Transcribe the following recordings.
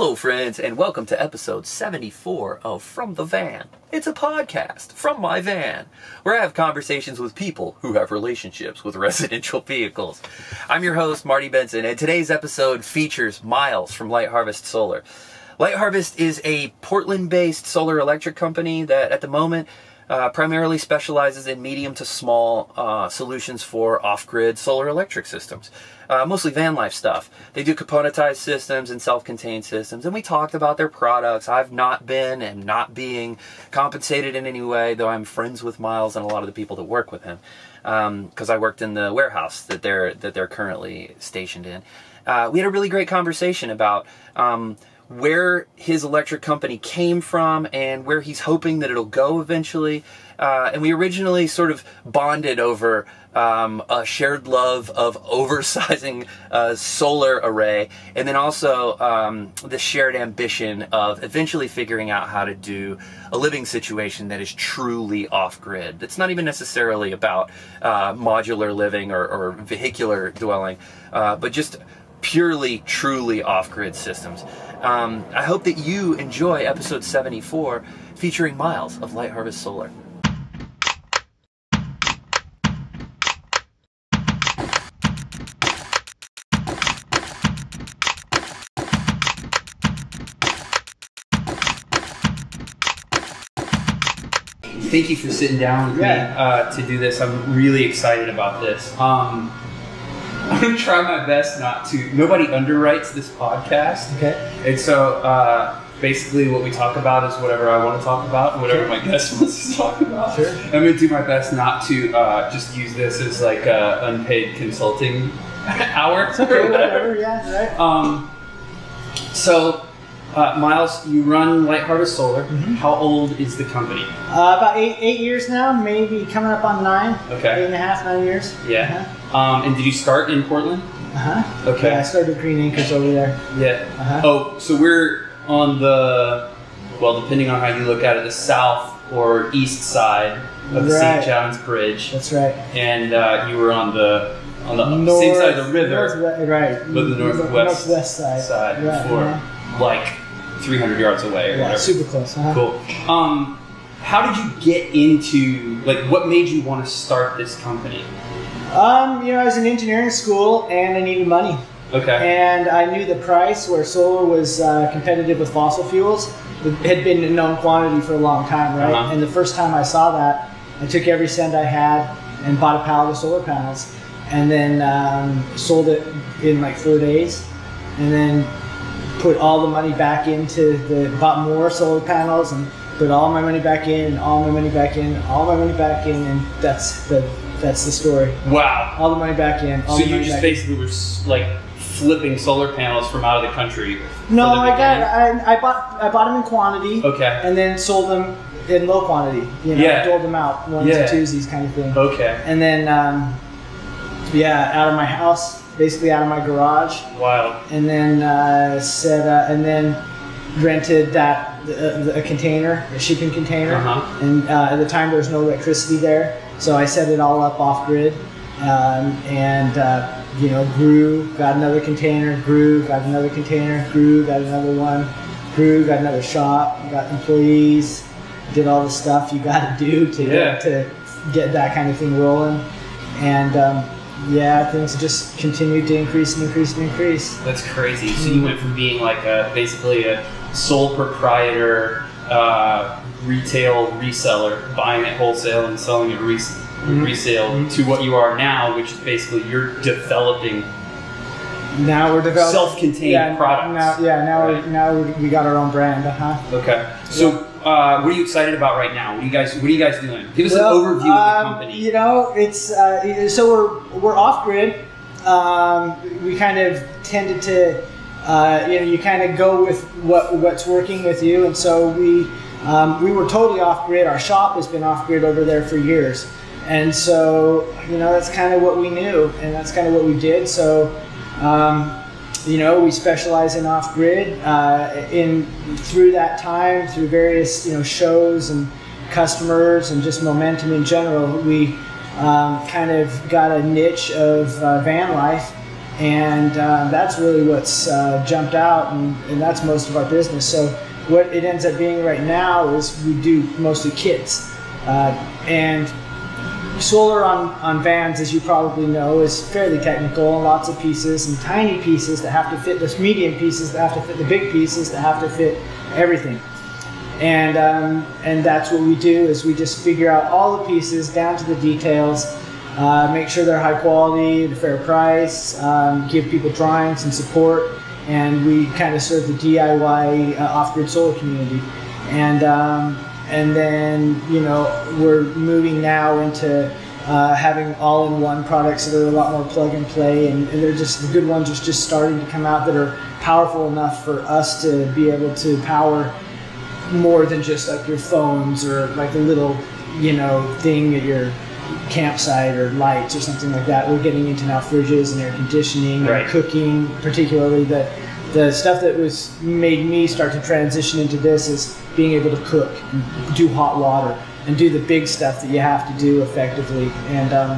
Hello, friends, and welcome to episode 74 of From the Van. It's a podcast from my van where I have conversations with people who have relationships with residential vehicles. I'm your host, Marty Benson, and today's episode features Miles from Light Harvest Solar. Light Harvest is a Portland based solar electric company that at the moment uh, primarily specializes in medium to small uh, solutions for off grid solar electric systems. Uh, mostly van life stuff. They do componentized systems and self contained systems, and we talked about their products. I've not been and not being compensated in any way, though I'm friends with Miles and a lot of the people that work with him because um, I worked in the warehouse that they're that they're currently stationed in. Uh, we had a really great conversation about um, where his electric company came from and where he's hoping that it'll go eventually. Uh, and we originally sort of bonded over um, a shared love of oversizing a solar array, and then also um, the shared ambition of eventually figuring out how to do a living situation that is truly off grid. That's not even necessarily about uh, modular living or, or vehicular dwelling, uh, but just purely, truly off grid systems. Um, I hope that you enjoy episode 74 featuring Miles of Light Harvest Solar. Thank you for sitting down with Yeah. me uh, to do this. I'm really excited about this. Um, I'm gonna try my best not to. Nobody underwrites this podcast. Okay. And so uh, basically, what we talk about is whatever I want to talk about, and whatever my guest wants to talk about. Sure. I'm going to do my best not to uh, just use this as like a unpaid consulting hour. Okay, whatever. Yeah, right. Um, so, uh, Miles, you run Light Harvest Solar. Mhm. How old is the company? Uh, about eight eight years now, maybe coming up on nine. Okay. Eight and a half, nine years. Yeah. Um, and did you start in Portland? Uh huh. Okay. Yeah, I started Green Acres over there. Yeah. Uh huh. Oh, so we're on the, well, depending on how you look at it, the south or east side of the St. John's Bridge, That's right. and uh, you were on the on the same side of the river North, right. But the northwest northwest side. side Right, before, yeah. like 300 yards away or Yeah, whatever. super close. Uh-huh. Cool. Um, how did you get into like what made you want to start this company? Um, you know, I was in engineering school and I needed money. Okay. And I knew the price where solar was uh, competitive with fossil fuels. It had been a known quantity for a long time, right? Uh-huh. And the first time I saw that, I took every cent I had and bought a pallet of solar panels, and then um, sold it in like four days, and then put all the money back into the bought more solar panels and put all my money back in, all my money back in, all my money back in, and that's the that's the story. Wow. All the money back in. So you just back in. basically were like flipping solar panels from out of the country. No, I got? I, I bought I bought them in quantity Okay. and then sold them in low quantity. You know, Yeah. doled them out ones Yeah. and twosies kind of thing. Okay. And then um, yeah, out of my house, basically out of my garage, Wild. and then uh, said uh, and then rented that uh, a container, a shipping container. Uh-huh. And uh, at the time there was no electricity there, so I set it all up off grid, um, and uh, you know grew, got another container, grew, got another container, grew, got another one, grew, got another shop, got employees, did all the stuff you got to do to Yeah. to get that kind of thing rolling, and. Um, yeah, things just continued to increase and increase and increase. That's crazy. So you went from being like a, basically a sole proprietor, uh, retail reseller, buying it wholesale and selling it res- Mhm. resale, Mhm. to what you are now, which is basically you're developing Now we're developing self-contained yeah, products. Now, yeah, now Right. we now we- got our own brand. Uh huh. Okay. So uh, what are you excited about right now? What are you guys What are you guys doing? Give us Well, an overview of the um, company. You know, it's uh, so we're we're off grid. Um, we kind of tended to, uh, you know, you kind of go with what what's working with you, and so we um, we were totally off grid. Our shop has been off grid over there for years, and so you know that's kind of what we knew, and that's kind of what we did. So. Um, you know, we specialize in off grid. Uh, in through that time, through various you know shows and customers and just momentum in general, we um, kind of got a niche of uh, van life and uh, that's really what's uh, jumped out, and, and that's most of our business. So what it ends up being right now is we do mostly kits, uh, and solar on, on vans, as you probably know, is fairly technical. And lots of pieces and tiny pieces that have to fit the medium pieces that have to fit the big pieces that have to fit everything. And, um, and that's what we do is we just figure out all the pieces down to the details, uh, make sure they're high quality, at a fair price, um, give people drawings and support, and we kind of serve the DIY uh, off-grid solar community. And um, and then you know we're moving now into uh, having all-in-one products that are a lot more plug and play, and, and they're just the good ones are just starting to come out that are powerful enough for us to be able to power more than just like your phones or like a little you know thing at your campsite or lights or something like that. We're getting into now fridges and air conditioning Right. and cooking, particularly the the stuff that was made me start to transition into this is being able to cook and do hot water and do the big stuff that you have to do effectively and um,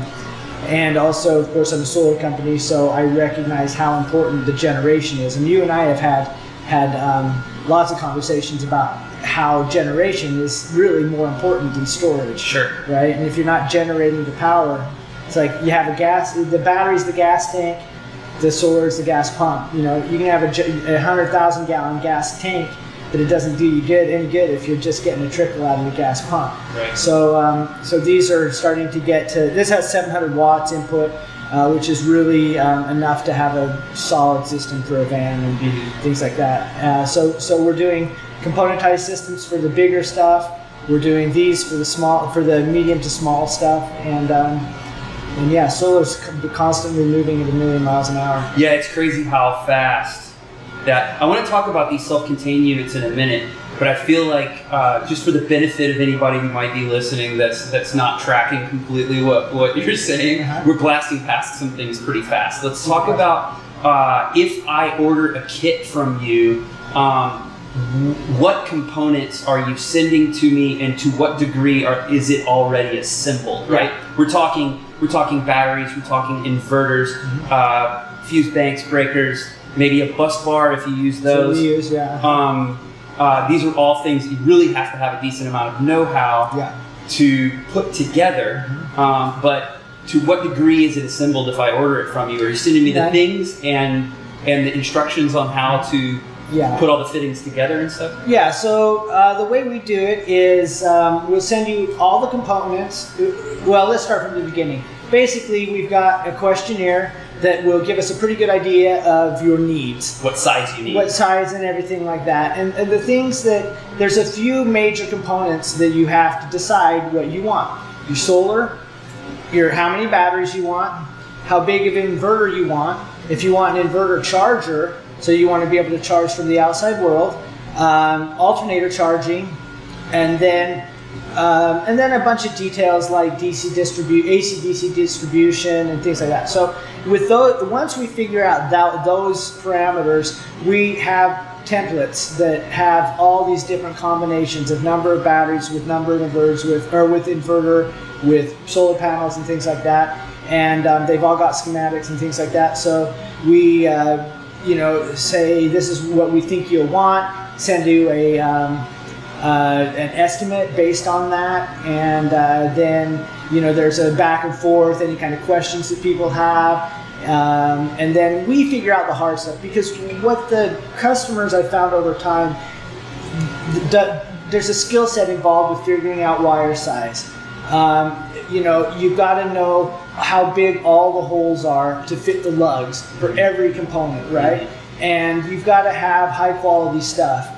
and also of course I'm a solar company so I recognize how important the generation is and you and I have had had um, lots of conversations about how generation is really more important than storage Sure. right? And if you're not generating the power, it's like you have a gas, the battery's the gas tank, the solar is the gas pump. You know, you can have a, a hundred thousand gallon gas tank, but it doesn't do you good any good if you're just getting a trickle out of the gas pump. Right. So, um, so these are starting to get to. This has 700 watts input. Uh, which is really um, enough to have a solid system for a van and things like that. Uh, so, so we're doing componentized systems for the bigger stuff. We're doing these for the small, for the medium to small stuff, and um, and yeah, solar's constantly moving at a million miles an hour. Yeah, it's crazy how fast that. I want to talk about these self-contained units in a minute, but I feel like uh, just for the benefit of anybody who might be listening, that's that's not tracking completely what what you're saying. Uh-huh. We're blasting past some things pretty fast. Let's talk about uh, if I order a kit from you. Um, what components are you sending to me and to what degree are, is it already assembled right? We're talking we're talking batteries we're talking inverters uh, fuse banks breakers maybe a bus bar if you use those. We use yeah, um, uh, these are all things you really have to have a decent amount of know-how yeah. to put together. Um, but to what degree is it assembled if i order it from you? Are you sending me the Yeah. things and and the instructions on how to Yeah. put all the fittings together and stuff Yeah, so uh, the way we do it is um, we'll send you all the components. Well, let's start from the beginning. Basically, we've got a questionnaire that will give us a pretty good idea of your needs. what size you need what size and everything like that. And, and the things that there's a few major components that you have to decide what you want. Your solar, your how many batteries you want, how big of an inverter you want. If you want an inverter charger, so you want to be able to charge from the outside world, um, alternator charging, and then um, and then a bunch of details like DC distribute, AC DC distribution, and things like that. So with those, once we figure out that, those parameters, we have templates that have all these different combinations of number of batteries with number of inverters with or with inverter with solar panels and things like that and um, they've all got schematics and things like that so we uh, you know say this is what we think you'll want send you a um, uh, an estimate based on that, and uh, then you know there's a back and forth, any kind of questions that people have, um, and then we figure out the hard stuff because what the customers I found over time, the, there's a skill set involved with figuring out wire size. Um, you know, you've got to know how big all the holes are to fit the lugs for every component, right? And you've got to have high quality stuff.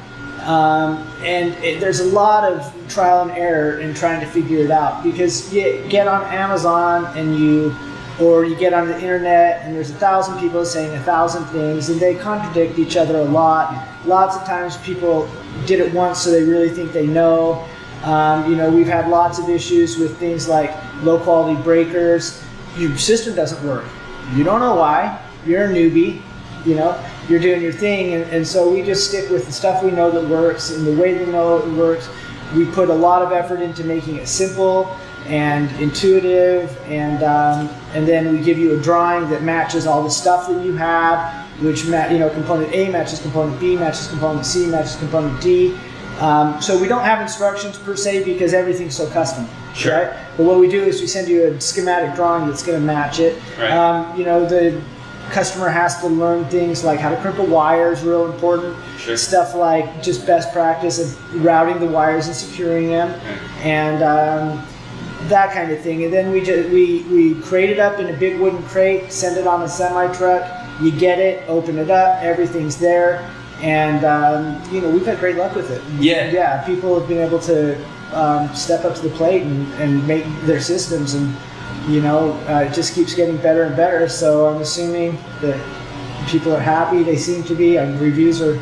Um, and it, there's a lot of trial and error in trying to figure it out because you get on Amazon and you, or you get on the internet and there's a thousand people saying a thousand things and they contradict each other a lot. Lots of times people did it once so they really think they know. Um, you know, we've had lots of issues with things like low quality breakers. Your system doesn't work. You don't know why. You're a newbie. You know, you're doing your thing, and, and so we just stick with the stuff we know that works and the way we know it works. We put a lot of effort into making it simple and intuitive, and um, and then we give you a drawing that matches all the stuff that you have, which you know component A matches component B matches component C matches component D. Um, so we don't have instructions per se because everything's so custom. Sure. Right? But what we do is we send you a schematic drawing that's going to match it. Right. Um, you know the customer has to learn things like how to crimp a wire is real important. Sure. Stuff like just best practice of routing the wires and securing them, and um, that kind of thing. And then we just we we crate it up in a big wooden crate, send it on a semi truck. You get it, open it up, everything's there, and um, you know we've had great luck with it. Yeah. yeah. People have been able to um, step up to the plate and, and make their systems and you know, uh, it just keeps getting better and better. So I'm assuming that people are happy. They seem to be. And reviews are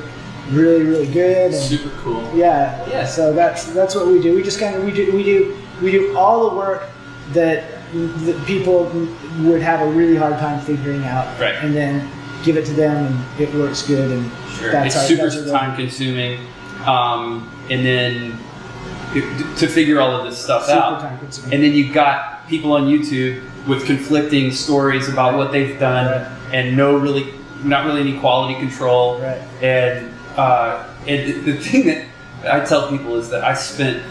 really, really good. And Super cool. yeah, Yeah. So that's that's what we do. We just kind of we do we do we do all the work that that people would have a really hard time figuring out, Right. and then give it to them, and it works good. And Sure. that's it's our, super that's time consuming. Um, and then to figure all of this stuff Super out. time consuming. And then you've got people on YouTube with conflicting stories about what they've done Right. and no really, not really any quality control. Right. And, uh, and the, the thing that I tell people is that I spent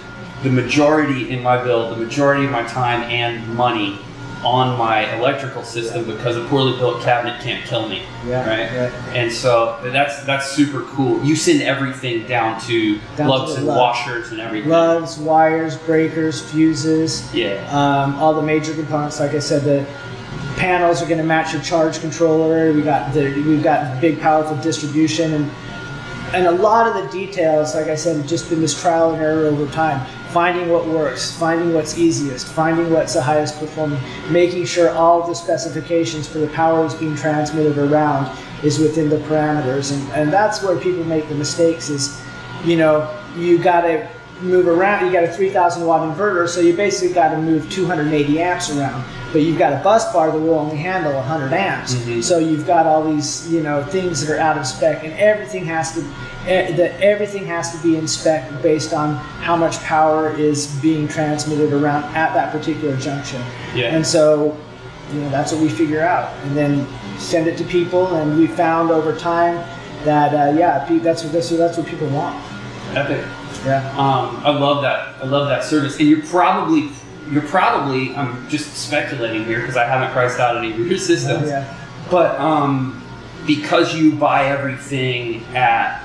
the majority in my build, the majority of my time and money on my electrical system because a poorly built cabinet can't kill me. Yeah, Right. right. And so that's that's super cool. You send everything down to Down lugs the and lug. washers and everything. Lugs, wires, breakers, fuses. Yeah. um, all the major components. Like I said, the panels are going to match your charge controller. We got the we've got big, powerful distribution, and and a lot of the details. Like I said, have just been this trial and error over time. Finding what works, finding what's easiest, finding what's the highest performing, making sure all of the specifications for the power that's being transmitted around is within the parameters, and, and that's where people make the mistakes. Is you know you got to move around. You got a 3,000 watt inverter, so you basically got to move 280 amps around. But you've got a bus bar that will only handle 100 amps. Mhm. So you've got all these, you know, things that are out of spec, and everything has to, eh, that everything has to be in spec based on how much power is being transmitted around at that particular junction. Yeah. And so, you know, that's what we figure out, and then send it to people. And we found over time that, uh, yeah, that's what that's what, that's what people want. Epic. Yeah. Um, I love that. I love that service. And you're probably you're probably I'm just speculating here because I haven't priced out any of your systems. Yeah. But um, because you buy everything at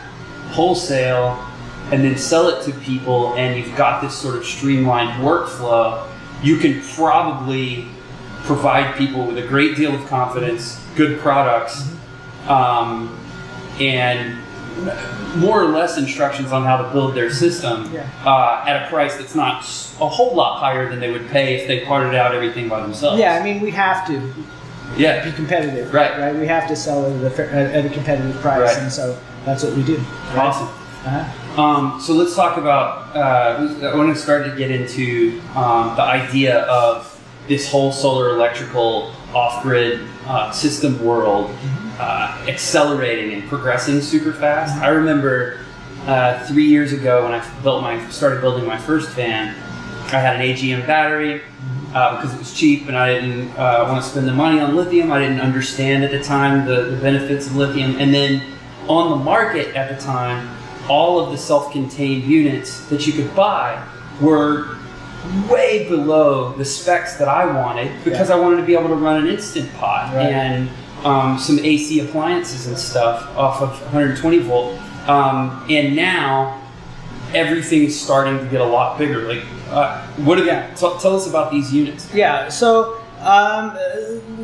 wholesale and then sell it to people, and you've got this sort of streamlined workflow, you can probably provide people with a great deal of confidence, good products, um, and more or less instructions on how to build their system Yeah. uh, at a price that's not a whole lot higher than they would pay if they parted out everything by themselves. Yeah, I mean, we have to Yeah. be competitive, Right. Right. We have to sell it at a, at a competitive price, Right. and so that's what we do. right? Awesome. Uh-huh. Um, so let's talk about. Uh, I want to start to get into um, the idea of this whole solar electrical off-grid uh, system world uh, accelerating and progressing super fast. I remember uh, three years ago when I built my started building my first van. I had an AGM battery uh, because it was cheap and I didn't uh, want to spend the money on lithium. I didn't understand at the time the, the benefits of lithium. And then on the market at the time, all of the self-contained units that you could buy were way below the specs that I wanted because I wanted to be able to run an instant pot Right. and um, some AC appliances and stuff off of 120 volt. Um, and now everything is starting to get a lot bigger. Like, uh, what? Have, Yeah. tell, tell us about these units. Yeah. So um,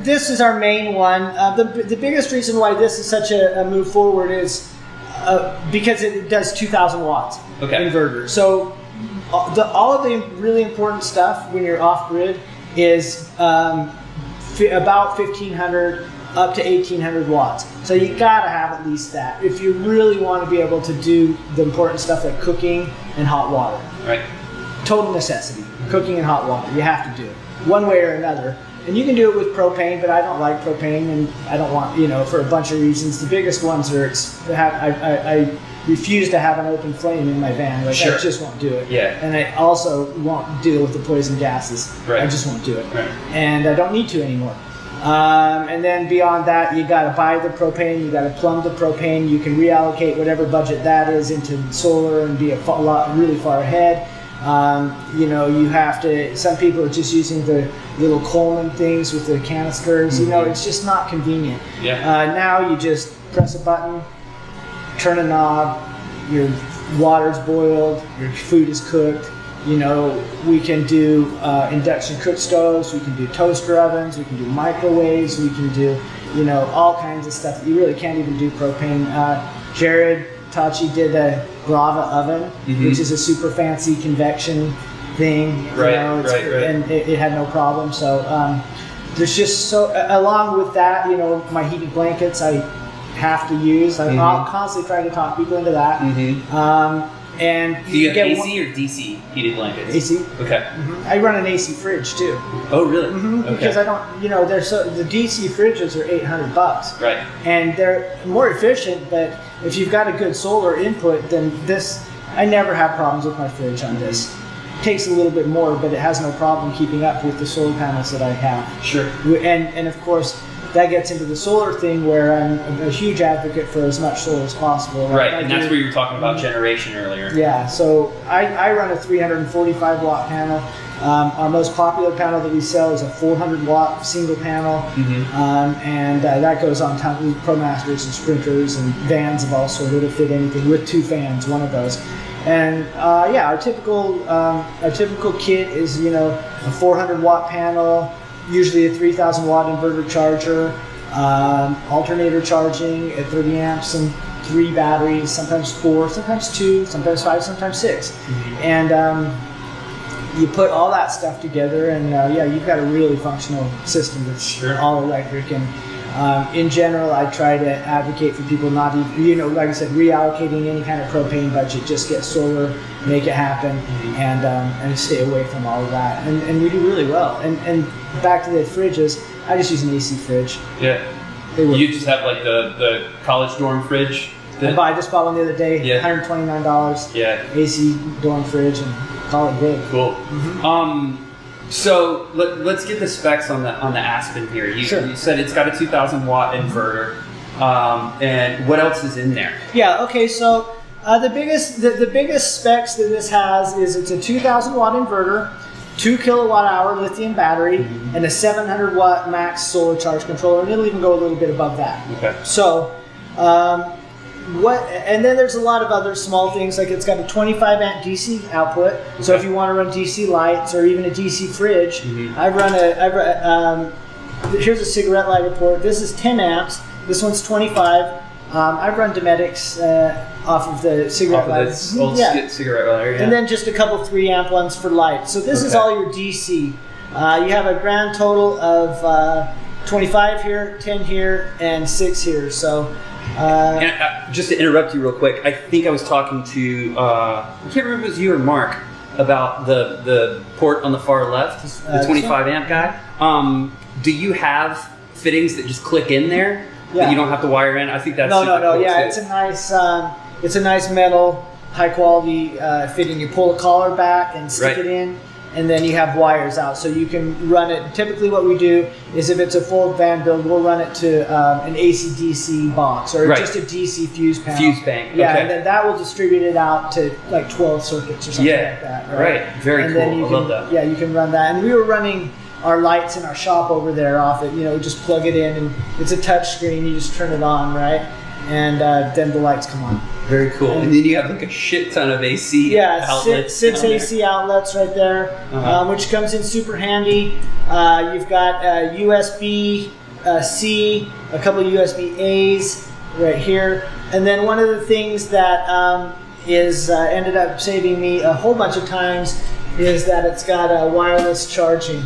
this is our main one. Uh, the the biggest reason why this is such a, a move forward is uh, because it does 2,000 watts Okay. inverter. So uh, the, all of the really important stuff when you're off grid is um, fi- about 1,500 up to 1,800 watts. So you gotta have at least that if you really want to be able to do the important stuff like cooking and hot water Right. total necessity. Cooking and hot water. You have to do it one way or another. And you can do it with propane, but I don't like propane, and I don't want you know for a bunch of reasons. The biggest ones are it's, I, I, I refuse to have an open flame in my van. Like Sure. I just won't do it. Yeah. And I also won't deal with the poison gases. Right. I just won't do it. Right. And I don't need to anymore. Um, and then beyond that, you got to buy the propane. You got to plumb the propane. You can reallocate whatever budget that is into solar and be a lot really far ahead. Um, you know, you have to. Some people are just using the little Coleman things with the canisters. You know, it's just not convenient. Yeah. Uh, now you just press a button, turn a knob, your water's boiled, your food is cooked. You know, we can do uh, induction cook stoves, we can do toaster ovens, we can do microwaves, we can do, you know, all kinds of stuff you really can't even do propane. Uh, Jared Tachi did a Brava oven, Mhm. which is a super fancy convection thing. you Right, know, it's- right, right. And it, it had no problem. So um, there's just so, along with that, you know, my heated blankets I have to use. I, Mhm. I'll constantly try to talk people into that. Mm-hmm. Um, and Do you have get AC one- or DC heated blankets? AC. Okay. Mhm. I run an AC fridge too, Oh, really? hmm Okay. because I don't, you know, they're so the DC fridges are 800 bucks, right. and they're more efficient. But if you've got a good solar input, then this, I never have problems with my fridge on this. Takes a little bit more, but it has no problem keeping up with the solar panels that I have. Sure. and and of course that gets into the solar thing where I'm a huge advocate for as much solar as possible. Right, I and that's where you were talking about generation earlier. Yeah, so I, I run a 345 watt panel. Um, our most popular panel that we sell is a 400 watt single panel, Mhm. um, and uh, that goes on top of ProMasters and Sprinters and vans of all sorts. It'll fit anything with two fans, one of those. And uh, yeah, our typical um, our typical kit is you know a 400 watt panel, usually a 3000 watt inverter charger, um, alternator charging at 30 amps, and three batteries, sometimes four, sometimes two, sometimes five, sometimes 6 and um, you put all that stuff together, and uh, yeah, you've got a really functional system that's Sure. all electric. And um, in general, I try to advocate for people not even, you know, like I said, reallocating any kind of propane budget. Just get solar, make it happen, and um, and stay away from all of that. And, and we do really well. And and back to the fridges, I just use an AC fridge. Yeah. You just have like the, the college dorm fridge. I, that- I just bought one the other day, Yeah. $129, yeah. AC dorm fridge, and call it good. Cool. Mm-hmm. Um, so let, let's get the specs on the on the Aspen here. You, Sure. you said it's got a 2,000 watt inverter. Um, and what else is in there? Yeah. Okay. So uh, the biggest the, the biggest specs that this has is it's a 2,000 watt inverter, two kilowatt hour lithium battery, Mm-hmm. and a 700 watt max solar charge controller, and it'll even go a little bit above that. Okay. So. Um, what and then there's a lot of other small things like it's got a 25 amp DC output. So if you want to run DC lights or even a DC fridge, Mhm. I run a I run, um, here's a cigarette lighter port. This is 10 amps. This one's 25. Um, I run Dometics uh, off of the cigarette Off lighter. of this old yeah. ci- cigarette lighter. Yeah. And then just a couple three amp ones for light. So this is all your DC. Uh, you have a grand total of uh, 25 here, 10 here, and 6 here. So uh, And, uh, just to interrupt you real quick, I think I was talking to uh, I can't remember if it was you or Mark about the the port on the far left, Uh, the 25 amp guy. Um, do you have fittings that just click in there Yeah. that you don't have to wire in? I think that's no, no, no. cool, Yeah, too. it's a nice, um, it's a nice metal, high quality uh, fitting. You pull the collar back and stick Right. it in, and then you have wires out, so you can run it. Typically, what we do is if it's a full van build, we'll run it to um, an AC/DC box or Right. just a DC fuse panel. Fuse bank, Yeah, okay. and then that will distribute it out to like 12 circuits or something Yeah, like that. right. Very and cool. Then you I can, love that. Yeah, you can run that. And we were running our lights in our shop over there off it. You know, just plug it in, and it's a touch screen. You just turn it on, right? And uh, then the lights come on. Very cool. And then you have like a shit ton of AC Yeah, six, outlets. six down there. AC outlets right there, Uh-huh. um, which comes in super handy. Uh, you've got uh, USB uh, C, a couple of USB A's right here, and then one of the things that um, is uh, ended up saving me a whole bunch of times is that it's got a wireless charging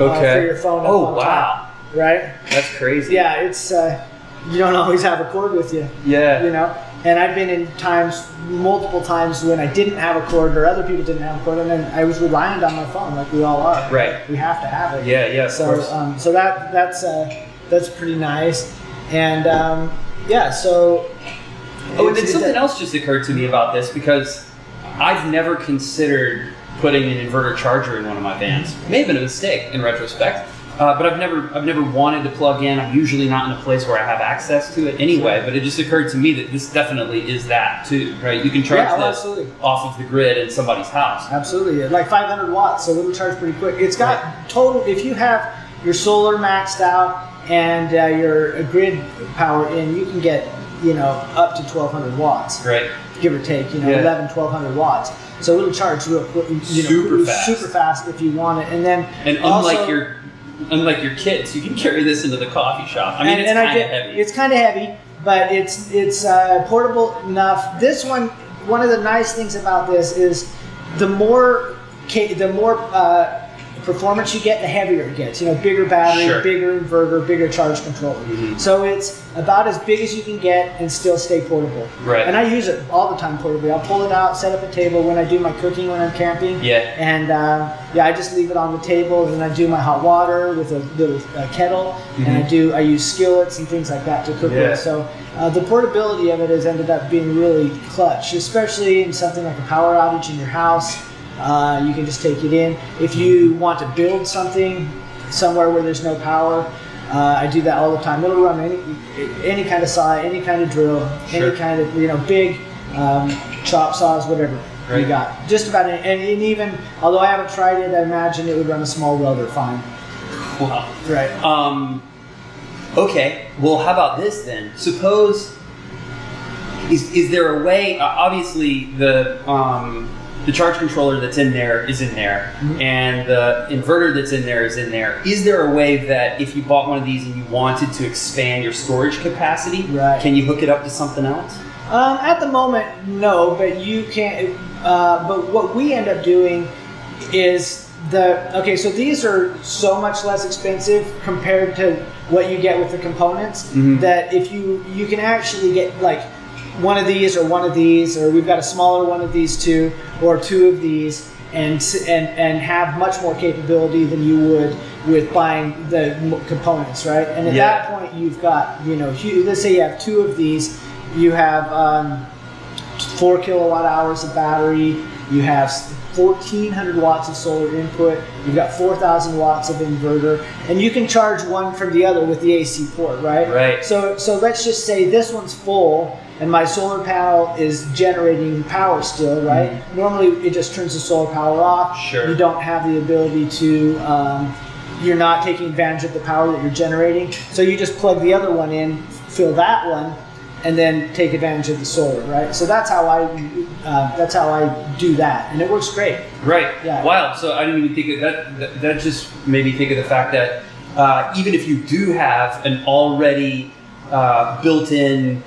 uh, Okay. for your phone. Oh wow, top, right? that's crazy. Yeah, it's uh, you don't always have a cord with you Yeah. you know. And I've been in times, multiple times, when I didn't have a cord or other people didn't have a cord, and then I was reliant on my phone, like we all are. Right. We have to have it. Yeah. Yeah. So, um, so that that's uh, that's pretty nice, and um, yeah. So Oh, and then something else just occurred to me about this because I've never considered putting an inverter charger in one of my vans. May have been a mistake in retrospect, uh, but I've never I've never wanted to plug in. I'm usually not in a place where I have access to it anyway. But it just occurred to me that this definitely is that too, right? You can charge Yeah, oh, this absolutely. off of the grid in somebody's house. Absolutely, like 500 watts, so it'll charge pretty quick. It's got total. If you have your solar maxed out and uh, your grid power in, you can get you know up to 1200 watts, Right. give or take. You know, Yeah. 11, 1200 watts. So it'll charge real quick. You know, Super fast. super fast if you want it. And then And unlike also- your unlike your kids, you can carry this into the coffee shop. I mean, and, it's kind of heavy. It's kind of heavy, but it's it's uh, portable enough. This one, one of the nice things about this is the more the more uh, performance you get, the heavier it gets. You know, bigger battery, Sure. bigger inverter, bigger charge controller. Mhm. So it's about as big as you can get and still stay portable. Right. And I use it all the time portably. I'll pull it out, set up a table when I do my cooking when I'm camping. Yeah. And um, yeah, I just leave it on the table, and then I do my hot water with a little uh, kettle, and I do I use skillets and things like that to cook Yeah. with. So uh, the portability of it has ended up being really clutch, especially in something like a power outage in your house. Uh, you can just take it in. If you want to build something somewhere where there's no power. Uh, I do that all the time. It'll run any any kind of saw, any kind of drill, Sure. any kind of you know big um, chop saws, whatever you got. Just about any, and, and even although I haven't tried it, I imagine it would run a small welder fine. wow. Right. Um, okay. Well, how about this then? Suppose is is there a way? Uh, obviously, the um, the charge controller that's in there is in there, Mhm. and the inverter that's in there is in there. Is there a way that if you bought one of these and you wanted to expand your storage capacity, Right. can you hook it up to something else? Um, at the moment, no, but you can't. Uh, but what we end up doing is the okay. So these are so much less expensive compared to what you get with the components Mhm. that if you you can actually get like one of these or one of these or we've got a smaller one of these two or two of these and and and have much more capability than you would with buying the components, right? And at Yeah. that point, you've got you know, let's say you have two of these, you have um, four kilowatt hours of battery, you have 1400 watts of solar input, you've got 4000 watts of inverter, and you can charge one from the other with the AC port, right? Right. So, so let's just say this one's full and my solar panel is generating power still, right? Normally it just turns the solar power off. Sure. You don't have the ability to, um, you're not taking advantage of the power that you're generating. So you just plug the other one in, fill that one, and then take advantage of the solar, right? So that's how I, uh, that's how I do that, and it works great. Right. Yeah. Wow. So I didn't even think of that. That, that just made me think of the fact that uh, even if you do have an already uh, built-in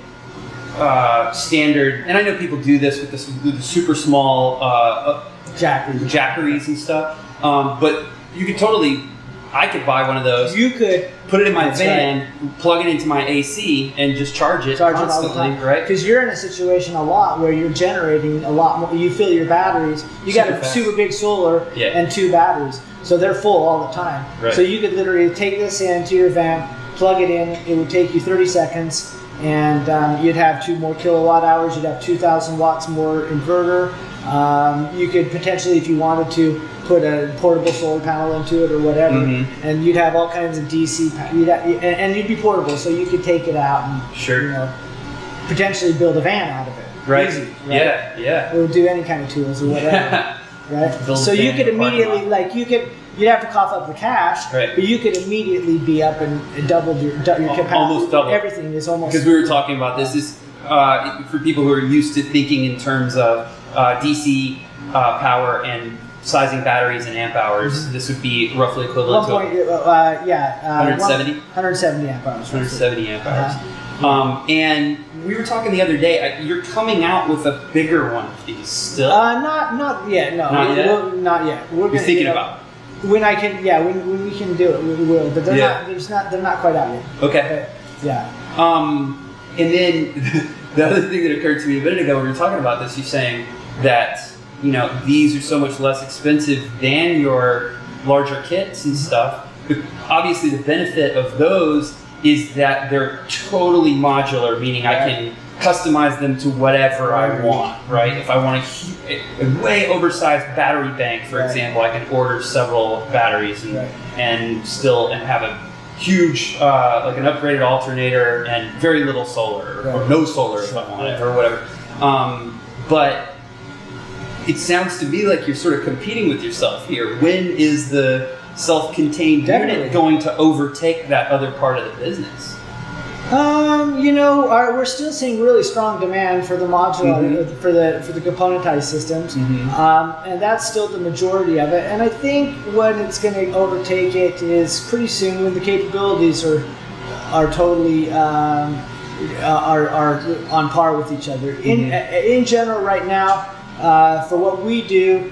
uh, standard, and I know people do this with the, the super small uh, uh, jackeries and stuff, um, but you could totally. I could buy one of those, You could put it in my van, plug it into my AC, and just charge it charge it all the constantly, time, right? Because you're in a situation a lot where you're generating a lot more. You fill your batteries. You got Super a fast. super big solar Yeah. and two batteries, so they're full all the time. Right. So you could literally take this into your van, plug it in. It would take you 30 seconds, and um, you'd have two more kilowatt hours. You'd have 2,000 watts more inverter. Um, you could potentially, if you wanted to, put a portable solar panel into it or whatever, Mhm. and you'd have all kinds of DC. You'd have, and, you'd be portable, so you could take it out and Sure. you know, potentially build a van out of it. Right. Easy, right? Yeah. Yeah. Would do any kind of tools or whatever, right? Build so you could in a parking immediately, like, you could, you'd have to cough up the cash, Right. but you could immediately be up and doubled your, du- your capacity. almost double. Everything is almost because we were talking about this is uh, for people who are used to thinking in terms of uh, DC uh, power and sizing batteries and amp hours. This would be roughly equivalent to point, uh, uh, yeah, uh, 170? 170 amp hours. 170 amp hours. Uh-huh. Um, and we were talking the other day. You're coming out with a bigger one of these still. Uh, not, not yet. No, Not yet? We'll- not yet. We're You're gonna, thinking you know, about. When I can. Yeah, when, when we can do it, we will. But they're Yeah. not. There's not. They're not quite out yet. Okay. But yeah. Um, and then the other thing that occurred to me a minute ago when we were talking about this, you're saying that you know these are so much less expensive than your larger kits and stuff. But obviously, the benefit of those is that they're totally modular, meaning I can customize them to whatever I want, right? If I want a, a way oversized battery bank, for Right. example, I can order several batteries and, Right. and still and have a huge uh, like an upgraded alternator and very little solar or no solar if I want it or whatever. Um, but it sounds to me like you're sort of competing with yourself here. When is the self-contained Definitely. unit going to overtake that other part of the business? Um, you know, our, we're still seeing really strong demand for the modular, Mhm. uh, for the for the componentized systems, Mhm. um, and that's still the majority of it. And I think when it's going to overtake it is pretty soon when the capabilities are are totally um, uh, are are on par with each other. In uh, in general, right now, uh, for what we do,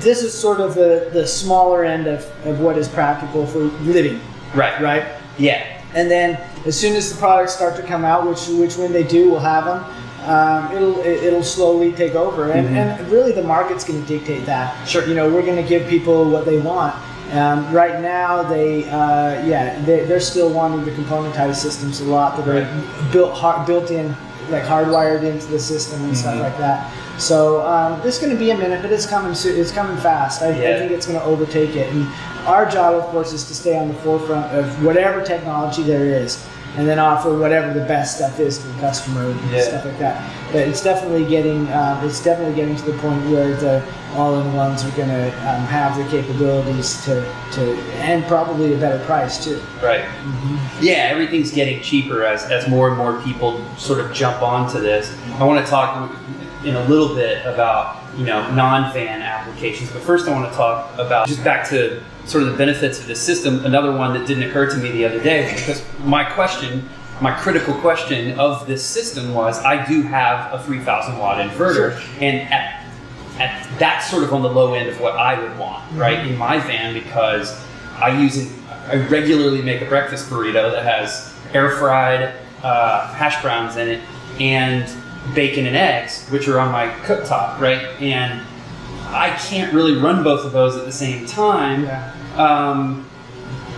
this is sort of the the smaller end of, of what is practical for living, Right. right? Yeah. And then as soon as the products start to come out, which which when they do, we'll have them. Um, it'll it- it'll slowly take over, and, and really the market's going to dictate that. Sure. You know, we're going to give people what they want. Um, right now, they uh, yeah they, they're still wanting the componentized systems a lot that are built built in like hardwired into the system and stuff Mhm. like that. So um, this is going to be a minute, but it's coming soon. It's coming fast. I, I think it's going to overtake it. And our job, of course, is to stay on the forefront of whatever technology there is, and then offer whatever the best stuff is to the customer and Yeah. stuff like that. But it's definitely getting um, it's definitely getting to the point where the all-in-ones are going to um, have the capabilities to, to and probably a better price too. Right. Yeah, everything's getting cheaper as, as more and more people sort of jump onto this. I want to talk in a little bit about you know non-fan applications, but first I want to talk about just back to sort of the benefits of this system. Another one that didn't occur to me the other day because my question, my critical question of this system was, I do have a 3,000 watt inverter, Sure. and at at that's sort of on the low end of what I would want, right, in my van because I use it. I regularly make a breakfast burrito that has air fried uh, hash browns in it and bacon and eggs, which are on my cooktop, right? And I can't really run both of those at the same time. Um,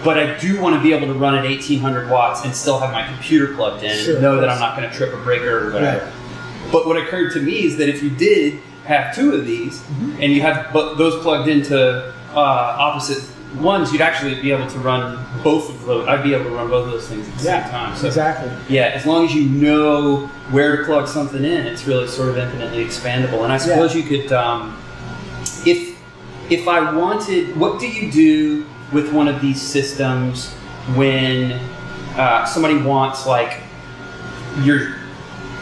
but I do want to be able to run at 1800 watts and still have my computer plugged in Sure, and know that I'm not going to trip a breaker or whatever. Right. But what occurred to me is that if you did have two of these Mm-hmm. and you have those plugged into uh, opposite ones, you'd actually be able to run both of those. I'd be able to run both of those things at the Yeah, same time. So exactly. yeah, as long as you know where to plug something in, it's really sort of infinitely expandable. And I suppose you could, um, if if I wanted, what do you do with one of these systems when uh, somebody wants like your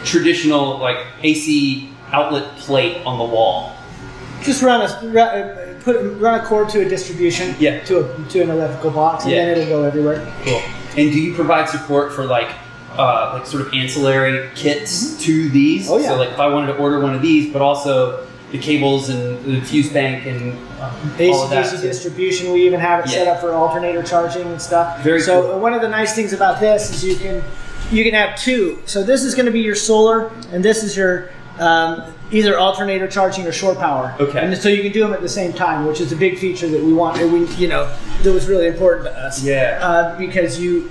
traditional like AC outlet plate on the wall? Just run a run, uh, put run a cord to a distribution Yeah. to a to an electrical box, and Yeah. then it'll go everywhere. Cool. And do you provide support for like uh, like sort of ancillary kits to these? Oh, yeah. So like if I wanted to order one of these, but also the cables and the fuse bank and that. AC/DC distribution. We even have it set up for alternator charging and stuff. Very so cool. one of the nice things about this is you can you can have two. So this is going to be your solar, and this is your um, either alternator charging or shore power. Okay. And so you can do them at the same time, which is a big feature that we want. We you know that was really important to us. Yeah. Uh, because you.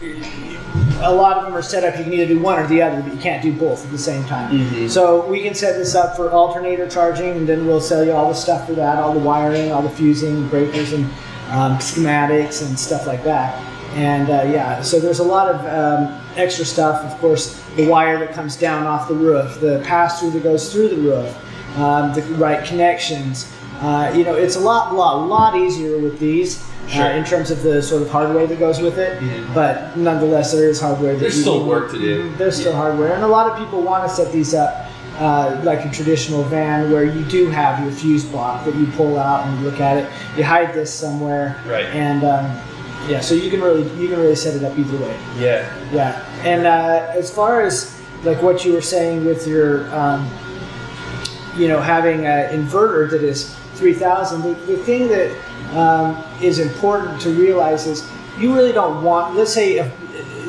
A lot of them are set up. You can either do one or the other, but you can't do both at the same time. Mhm. So we can set this up for alternator charging, and then we'll sell you all the stuff for that, all the wiring, all the fusing, breakers, and um, schematics and stuff like that. And uh, yeah, so there's a lot of um, extra stuff. Of course, the wire that comes down off the roof, the pass through that goes through the roof, um, the right connections. Uh, you know, it's a lot, lot, lot easier with these. Sure. Uh, in terms of the sort of hardware that goes with it, Mhm. but nonetheless, there is hardware. That There's still need. work to do. Mhm, There's still hardware, and a lot of people want to set these up uh, like a traditional van, where you do have your fuse block that you pull out and you look at it. You hide this somewhere, Right. And um, yeah, so you can really you can really set it up either way. Yeah. Yeah, and uh, as far as like what you were saying with your, um, you know, having an inverter that is 3000, the, the thing that um, is important to realize is you really don't want, let's say, if,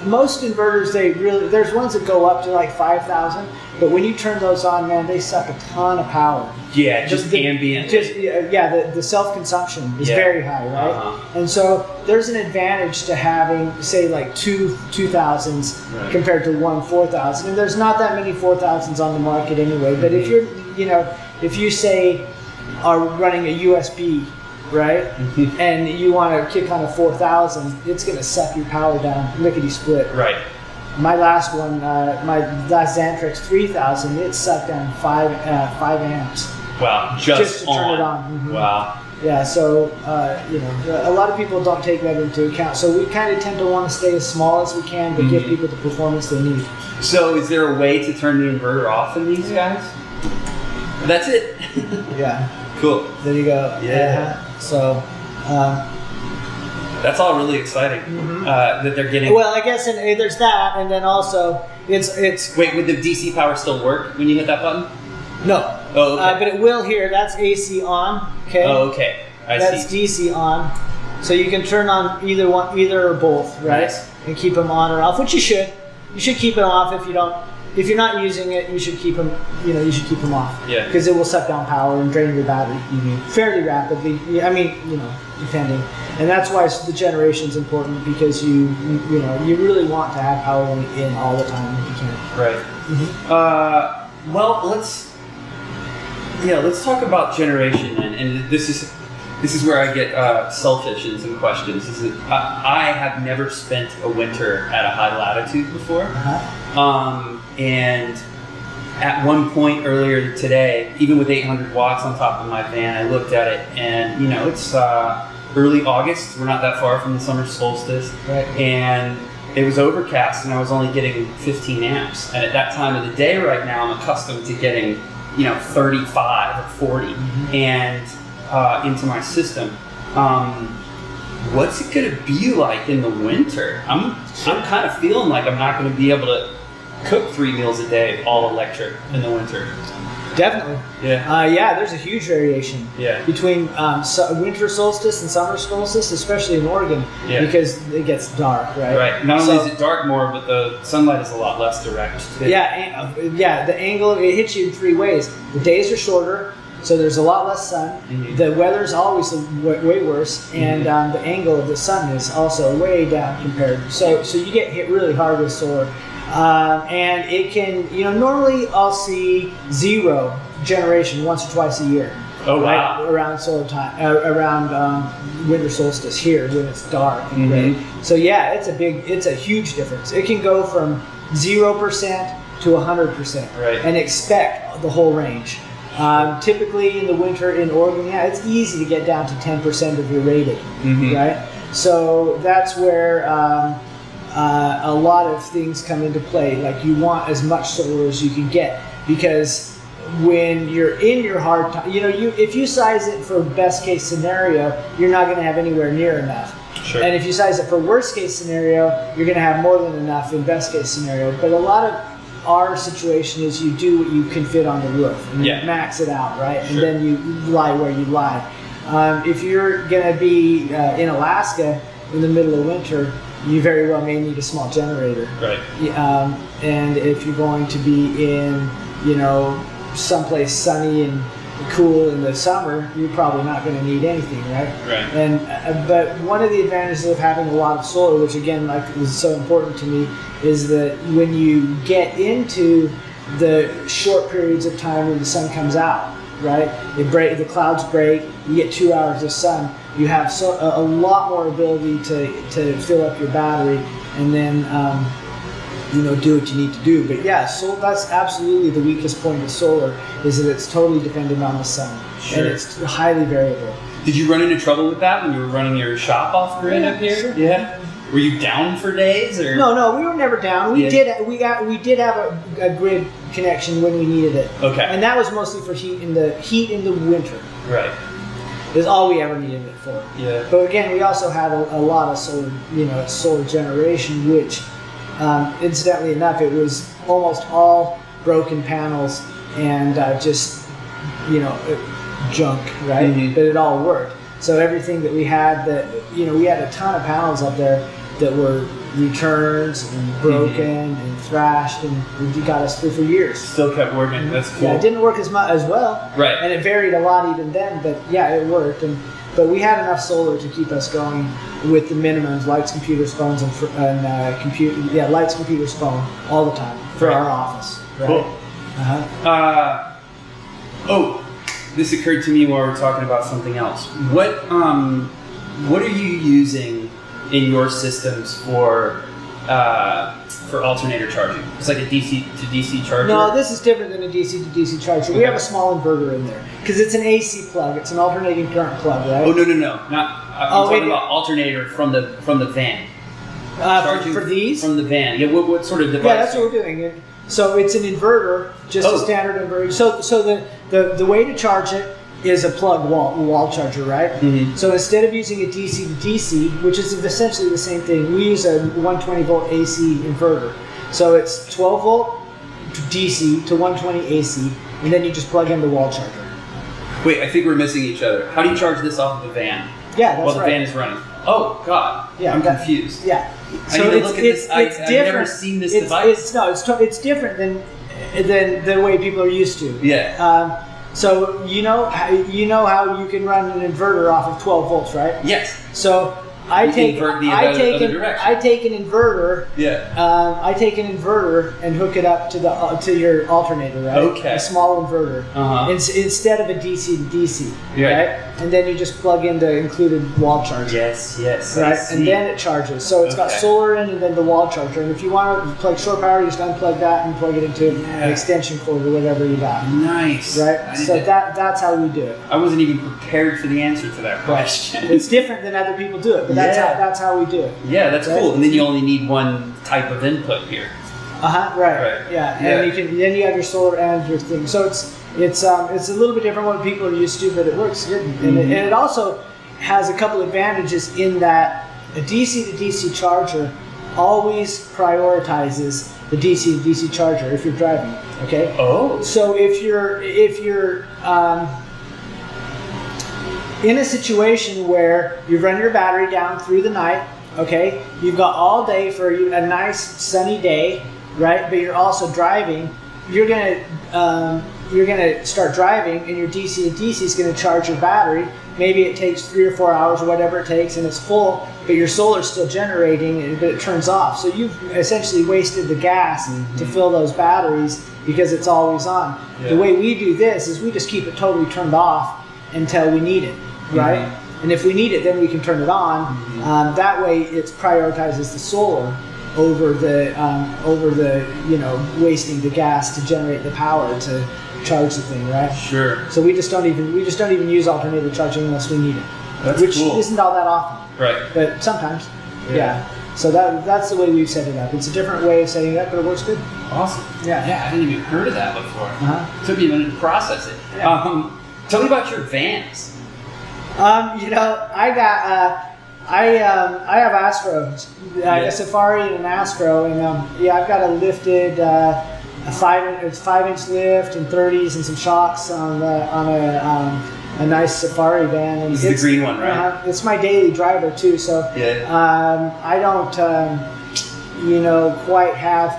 most inverters they really there's ones that go up to like five thousand, but when you turn those on, man, they suck a ton of power. Yeah, just The- ambient. Just yeah, the, the self consumption is Yeah. very high, right? Uh-huh. And so there's an advantage to having say like two two thousands Right. compared to one four thousand, and there's not that many four thousands on the market anyway. But if Mhm. you're you know if you say are running a USB, right? And you want to kick on a 4000 it's going to suck your power down lickety split right. my last one uh, my last xantrex 3000 it sucked down 5 uh, 5 amps Wow. Just, Just to turn it on. Mhm. Wow. yeah so uh, you know a lot of people don't take that into account so we kind of tend to want to stay as small as we can but give Mhm. people the performance they need So, is there a way to turn the inverter off in these guys? That's it. yeah cool. there you go Yeah. Uh-huh. so um, That's all really exciting Mhm. uh, that they're getting. well i guess and, uh, there's that and then also it's it's Wait, would the DC power still work when you hit that button? no Oh, okay. Uh, but it will here. That's AC on. Okay. oh, okay. I see. That's see. DC on. So you can turn on either one, either or both, right? Nice. And keep them on or off, which you should. You should keep it off if you don't. If you're not using it, you should keep them. You know, you should keep them off. Yeah. Because it will suck down power and drain your battery fairly rapidly. I mean, you know, depending. And that's why the generation is important because you, you know, you really want to have power in all the time if you can. Right. Mhm. Uh, well, let's yeah, let's talk about generation, and, and this is this is where I get uh, selfish in some questions. Is that I, I have never spent a winter at a high latitude before, Uh-huh. um, and at one point earlier today, even with 800 watts on top of my van, I looked at it, and you know it's uh, early August. We're not that far from the summer solstice Right. and it was overcast and I was only getting 15 amps. And at that time of the day right now, I'm accustomed to getting, you know, 35 or 40 and uh, into my system. Um, what's it going to be like in the winter? I'm, I'm kind of feeling like I'm not going to be able to cook three meals a day all electric in the winter. Definitely. Yeah. Uh, yeah, there's a huge variation Yeah. between um, winter solstice and summer solstice, especially in Oregon, Yeah. because it gets dark, right? Right. Not only is it dark more, but the sunlight is a lot less direct. too. Yeah, an- uh, yeah. The angle it hits you in three ways. The days are shorter, so there's a lot less sun. Mhm. The weather's always way, way worse, and Mm-hmm. um, the angle of the sun is also way down compared. So, so you get hit really hard with solar, um, and it can. You know, normally I'll see zero generation once or twice a year. Oh, right wow. around solar time, uh, around um, winter solstice here when it's dark and gray. Mhm. So yeah, it's a big, it's a huge difference. It can go from zero percent to hundred percent, Right. and expect the whole range. Um, typically in the winter in Oregon, yeah, it's easy to get down to ten percent of your rating, Mhm. right? So that's where um, uh, a lot of things come into play. Like you want as much solar as you can get because when you're in your hard time, you know, you if you size it for best case scenario, you're not going to have anywhere near enough. Sure. And if you size it for worst case scenario, you're going to have more than enough in best case scenario. But a lot of our situation is you do what you can fit on the roof and Yeah. you max it out, right? Sure. And then you lie where you lie. Um, if you're going to be uh, in Alaska in the middle of winter, you very well may need a small generator. Right. Um, and if you're going to be in, you know, someplace sunny and cool in the summer, you're probably not going to need anything, right? Right. And uh, but one of the advantages of having a lot of solar, which again, like was so important to me, is that when you get into the short periods of time when the sun comes out, right? It break the clouds break. You get two hours of sun. You have so a, a lot more ability to to fill up your battery, and then. Um, you know, do what you need to do. But yeah, so that's absolutely the weakest point of solar is that it's totally dependent on the sun, Sure. and it's highly variable. Did you run into trouble with that when you were running your shop off grid Yeah, up here? sure. Yeah. Were you down for days or? No, no, we were never down. We Yeah. did we got we did have a, a grid connection when we needed it, Okay. and that was mostly for heat in the heat in the winter. right. Is all we ever needed it for. Yeah. But again, we also had a, a lot of solar, you know, solar generation, which, um, incidentally enough, it was almost all broken panels and uh, just, you know, uh, junk, right? Mhm. But it all worked. So everything that we had, that you know, we had a ton of panels up there that were returns and broken and thrashed, and it got us through for years. Still kept working. That's cool. Yeah, it didn't work as much as well, Right. and it varied a lot even then. But yeah, it worked, and but we had enough solar to keep us going with the minimums, lights, computers, phones, and, fr- and uh. Yeah, lights, computers, phone, all the time for Right. our office. Right. Cool. Uh-huh. Uh, oh, this occurred to me while we are talking about something else. What um, what are you using in your systems for uh, for alternator charging? It's like a DC to DC charger. No, this is different than a DC to DC charger. We have a small inverter in there because it's an AC plug. It's an alternating current plug, right? oh no no no not. I'm Oh, talking it- about alternator from the from the van. uh, for, for these? from the van. Yeah. What, what sort of device? Yeah, that's what we're doing. So it's an inverter, just Oh. a standard inverter. So so the, the, the way to charge it is a plug wall wall charger, right? Mhm. So instead of using a DC to DC, which is essentially the same thing, we use a 120 volt AC inverter. So it's 12 volt DC to 120 AC, and then you just plug in the wall charger. Wait, I think we're missing each other. How do you charge this off of the van Yeah, that's while the right. van is running? Oh God, Yeah, I'm that- confused. Yeah. I need to look at this. I- I've never seen this it's, device. It's no, it's to- it's different than than the way people are used to. Yeah. Um, so you know how- you know how you can run an inverter off of 12 volts, right? Yes. So I take invert the I take an, direction. I take an inverter. Yeah. Um, I take an inverter and hook it up to the uh, to your alternator, right? Okay. A small inverter. Uh-huh. Ins- instead of a DC to DC, Yeah. right? And then you just plug in the included wall charger. Yes. Yes. Right, and then it charges. So it's got solar in and then the wall charger. And if you want to plug shore power, you just unplug that and plug it into an extension cord or whatever you got. nice. Right? So that that's how we do it. I wasn't even prepared for the answer to that question. It's different than other people do it, but that's Yeah. how that's how we do it. yeah, that's Right? cool. And then you only need one type of input here. Uh huh. Right. Right. Yeah. Yeah. And you can then you have your solar and your thing. So it's it's um it's a little bit different what people are used to, but it works good. And, Mm-hmm. it, and it also has a couple advantages in that a DC to DC charger always prioritizes the DC to DC charger if you're driving. Okay. Oh. So if you're if you're um, in a situation where you've run your battery down through the night, okay, you've got all day for a nice sunny day, right? But you're also driving. You're gonna um, you're gonna start driving, and your DC to DC is gonna charge your battery. Maybe it takes three or four hours, or whatever it takes, and it's full. But your solar's still generating, but it turns off. So you've essentially wasted the gas to fill those batteries because it's always on. Yeah. The way we do this is we just keep it totally turned off until we need it, right? And if we need it, then we can turn it on. Um, that way, it prioritizes the solar over the um, over the you know wasting the gas to generate the power to charge the thing, right? Sure. So we just don't even we just don't even use alternator charging unless we need it, That's which cool. isn't all that often, Right. but sometimes, Yeah. yeah. So that that's the way we've set it up. It's a different way of setting it up, but it works good. Awesome. Yeah. Yeah, I hadn't even heard of that before. Uh-huh. Took me a minute to process it. Yeah. Um, tell me about your vans. Um, you know, I got uh, I um, I have Astros, uh, Yeah. a Safari and an Astro, and um, yeah, I've got a lifted uh, a five it's five inch lift and thirties and some shocks on the, on a um, a nice Safari van. And This is the green one, right? uh it's my daily driver too, so Yeah. um, I don't um, you know quite have.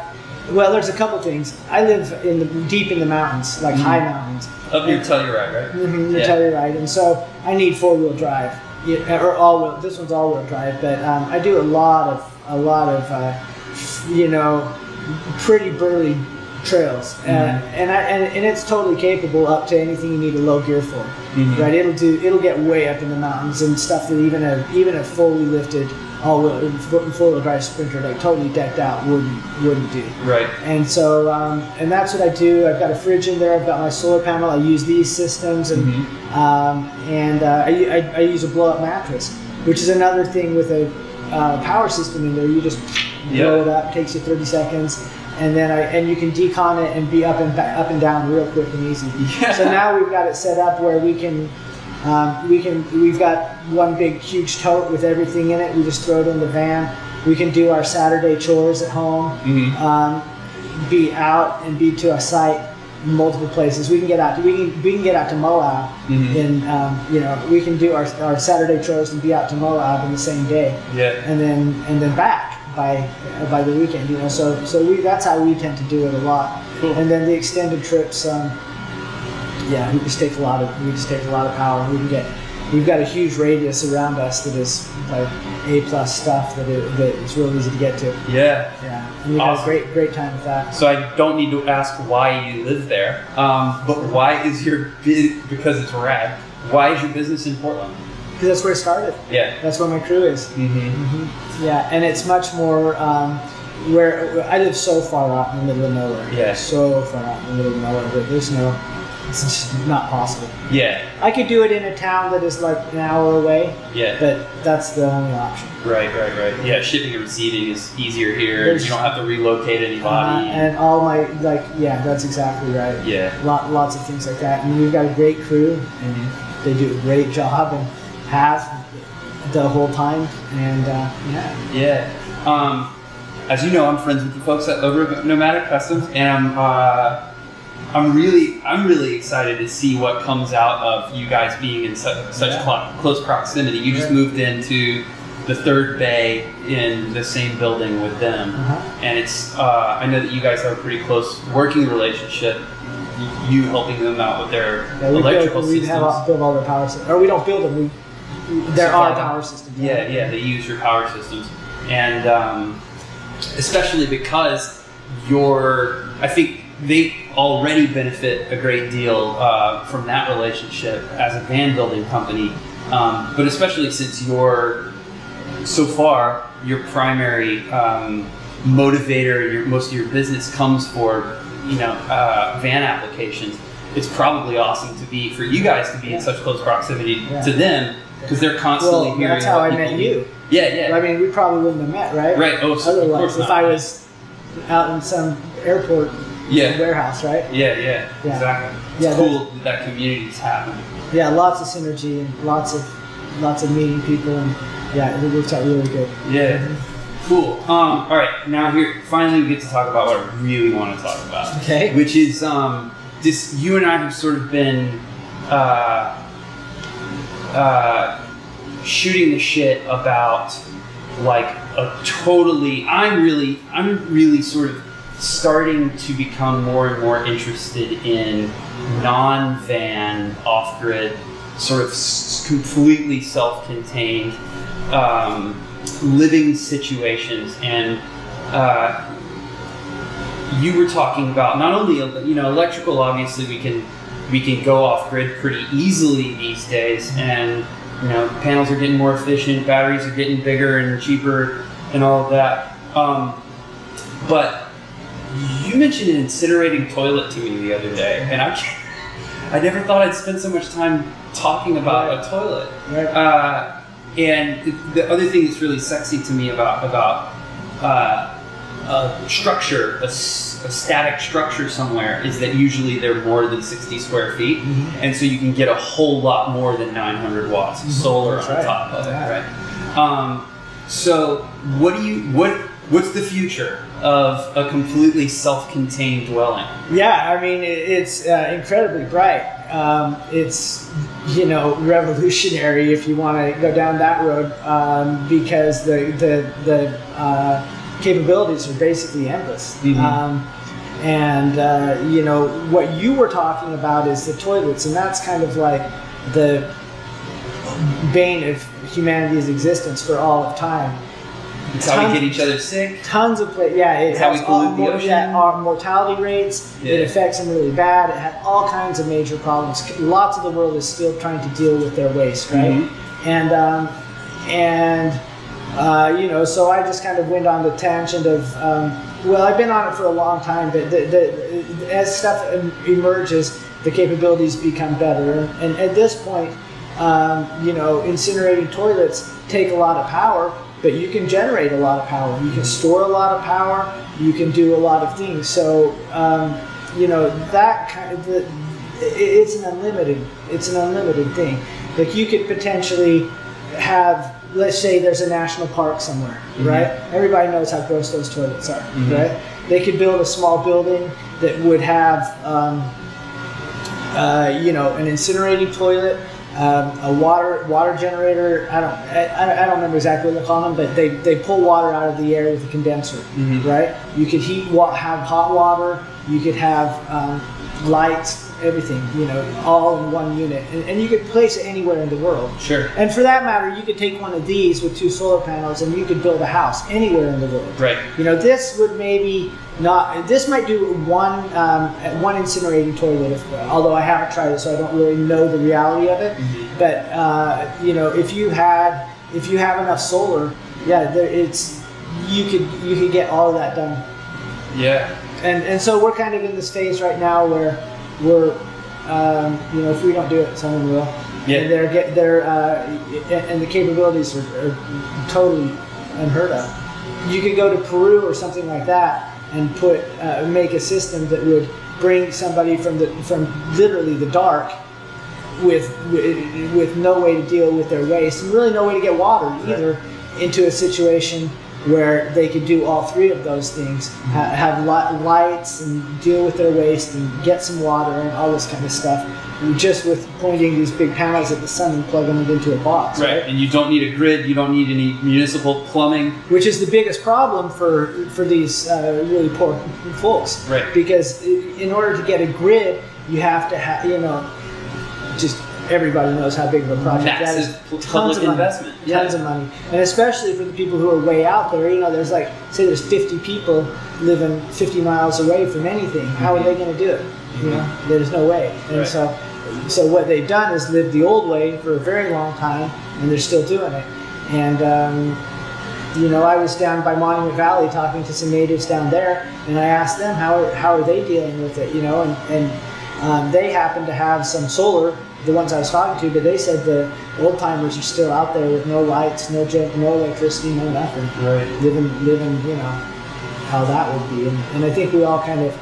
Well, there's a couple things. I live in the deep in the mountains, like high mountains. Up your Telluride, right? Mm-hmm, Yeah. yeah. Telluride, and so I need four wheel drive, yeah, or all wheel. This one's all wheel drive, but um, I do a lot of a lot of uh, you know pretty burly trails, uh, and I and, and it's totally capable up to anything you need a low gear for. Mhm. Right? It'll do. It'll get way up in the mountains and stuff that even a even a fully lifted all wheel four wheel drive Sprinter like totally decked out wouldn't wouldn't do. Right. And so, um, and that's what I do. I've got a fridge in there. I've got my solar panel. I use these systems, and Mm-hmm. um, and uh, I, I, I use a blow up mattress, which is another thing with a uh, power system in there. You just blow it up. Takes you 30 seconds, and then I and you can decon it and be up and ba- up and down real quick and easy. Yeah. So now we've got it set up where we can. Um, we can. We've got one big huge tote with everything in it. We just throw it in the van. We can do our Saturday chores at home Mhm. um, be out and be to a site multiple places. We can get out. To, we can we can get out to Moab, Mhm. and um, you know we can do our, our Saturday chores and be out to Moab in the same day, Yeah. and then and then back. by by the weekend. You know, so so we that's how we tend to do it a lot. Cool. And then the extended trips, um, yeah, we just take a lot of we just take a lot of power. We can get we've got a huge radius around us that is like A plus stuff that it, that it's real easy to get to. Yeah. Yeah, and we had a great great time with that. So I don't need to ask why you live there, um, but why is your because it's rad? Why is your business in Portland? Because that's where it started. Yeah. That's where my crew is. Mm-hmm. Yeah, and it's much more um, where I live so far out in the middle of nowhere. Yeah. So far out in the middle of nowhere that there's no, it's just not possible. Yeah. I could do it in a town that is like an hour away, Yeah. but that's the only option. Right. Right. Right. Yeah. Shipping and receiving is easier here. There's- you don't have to relocate Uh, anybody. and all my like, yeah, that's exactly right. yeah. Lot, lots of things like that, I and we've got a great crew, and they do a great job, and have the whole time, and uh, yeah. Yeah. Um, as you know, I'm friends with the folks at over at Nomadic Customs, and I'm uh, I'm really I'm really excited to see what comes out of you guys being in such, such Yeah. clo- close proximity. You just moved into the third bay in the same building with them, Uh-huh. and it's uh, I know that you guys have a pretty close working relationship. You helping them out with their Yeah, we electrical build, we systems. have all, build all their power systems, or we don't build them. We there Supply are power systems. Yeah, yeah, they use your power systems, and um, especially because your, I think they already benefit a great deal uh, from that relationship as a van building company, um, but especially since you're so far your primary um, motivator, your most of your business comes for you know uh, van applications. It's probably awesome to be for you guys to be in such close proximity Yeah. to them because they're constantly Well, hearing. that's how I met you. Yeah, yeah. I mean, we probably wouldn't have met, right? Right. Oh, Otherwise, if not. I was out in some airport Yeah. warehouse, right? Yeah, yeah, Yeah. exactly. Yeah, cool that, that community's happening. Yeah, lots of synergy and lots of lots of meeting people, and yeah, it works out really good. Yeah. Cool. Um, all right, now here, finally, we get to talk about what I really want to talk about. Okay. Which is um, this. You and I have sort of been uh, uh, shooting the shit about like a totally. I'm really, I'm really sort of starting to become more and more interested in non-van, off-grid, sort of s- completely self-contained um, living situations and. Uh, you were talking about not only you know electrical obviously we can we can go off grid pretty easily these days and you know panels are getting more efficient batteries are getting bigger and cheaper and all of that um, but you mentioned an incinerating toilet to me the other day and I I never thought I'd spend so much time talking about a toilet Right. uh, and the other thing that's really sexy to me about about uh, a structure, a static structure somewhere, is that usually they're more than 60 square feet, Mm-hmm. and so you can get a whole lot more than 900 watts of solar That's on right. top of Yeah. it, right? Um, so, what do you what what's the future of a completely self-contained dwelling? Yeah, I mean it, it's uh, incredibly bright. Um, it's you know revolutionary if you want to go down that road um, because the the the uh, capabilities are basically endless. Mhm. Um, and uh, you know what you were talking about is the toilets, and that's kind of like the bane of humanity's existence for all of time. It's how we get each other sick. tons of pla- yeah it It's how we pollute the ocean. yeah, our mortality rates it affects them really bad it had all kinds of major problems lots of the world is still trying to deal with their waste right Mhm. and um, and uh, you know so i just kind of went on the tangent of um, well i've been on it for a long time but the, the, as stuff emerges the capabilities become better and, and at this point um, you know incinerating toilets take a lot of power but you can generate a lot of power. You can store a lot of power. You can do a lot of things. So um, you know that kind of the, it- it's an unlimited it's an unlimited thing. Like you could potentially have let's say there's a national park somewhere right? Everybody knows how gross those toilets are right? They could build a small building that would have um, uh, you know an incinerating toilet um, a water water generator. I don't I, I don't remember exactly what they call them, but they, they pull water out of the air with a condenser, Mhm. right? You could heat have hot water. You could have um, lights, everything, you know, all in one unit, and, and you could place it anywhere in the world. Sure. And for that matter, you could take one of these with two solar panels, and you could build a house anywhere in the world. Right. You know, this would maybe not. This might do one um, one incinerating toilet. If, although I haven't tried it, so I don't really know the reality of it. But uh, you know, if you had if you have enough solar, yeah, there, it's you could you could get all of that done. Yeah. And and so we're kind of in this phase right now where we're um, you know if we don't do it, someone will. Yeah. And they're get they're uh, and the capabilities are, are totally unheard of. You could go to Peru or something like that and put uh, make a system that would bring somebody from the from literally the dark with with, with no way to deal with their waste and really no way to get water either into a situation where they could do all three of those things ha- have li- lights and deal with their waste and get some water and all this kind of stuff just with pointing these big panels at the sun and plugging it into a box Right. And you don't need a grid. You don't need any municipal plumbing. which is the biggest problem for for these uh, really poor folks. Right. Because in order to get a grid, you have to have you know, just everybody knows how big of a project that is. Massive Tons money. investment. Yeah. Tons of money, and especially for the people who are way out there. You know, there's like say there's 50 people living 50 miles away from anything. How are they going to do it? You know, there's no way. And Mm-hmm. Right. so, so what they've done is live the old way for a very long time, and they're still doing it. And um, you know, I was down by Monument Valley talking to some natives down there, and I asked them how how are they dealing with it, you know, and and um, they happen to have some solar, the ones I was talking to, but they said the old timers are still out there with no lights, no gen- no electricity, no nothing, Right. living living, you know, how that would be, and, and I think we all kind of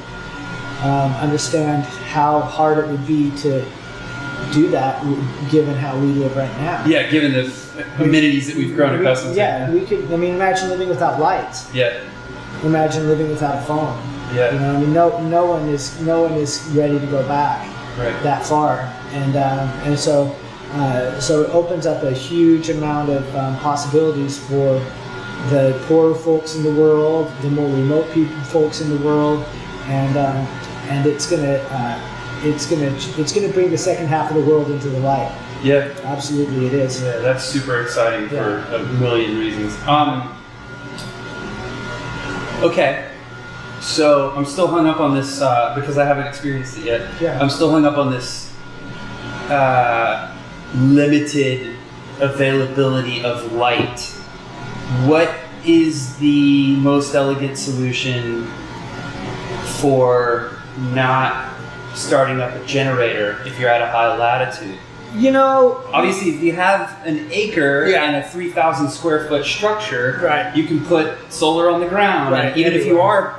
um, understand how hard it would be to do that, given how we live right now. Yeah. Given the amenities that we've grown We- accustomed yeah, to. Yeah, we could. I mean, imagine living without lights. Yeah. Imagine living without a phone. Yeah. You know, I mean, no, no one is, no one is ready to go back Right. that far, and um, and so, uh, so it opens up a huge amount of um, possibilities for the poorer folks in the world, the more remote people, folks in the world, and um, and it's gonna, uh, it's gonna, it's gonna bring the second half of the world into the light. Yeah. Absolutely, it is. Yeah, that's super exciting for a million reasons. Um, okay, so I'm still hung up on this uh, because I haven't experienced it yet. Yeah. I'm still hung up on this uh, limited availability of light. What is the most elegant solution for not starting up a generator if you're at a high latitude? You know, Obviously, if you have an acre Yeah. and a 3,000 square foot structure, Right. you can put solar on the ground. Right, And even if you are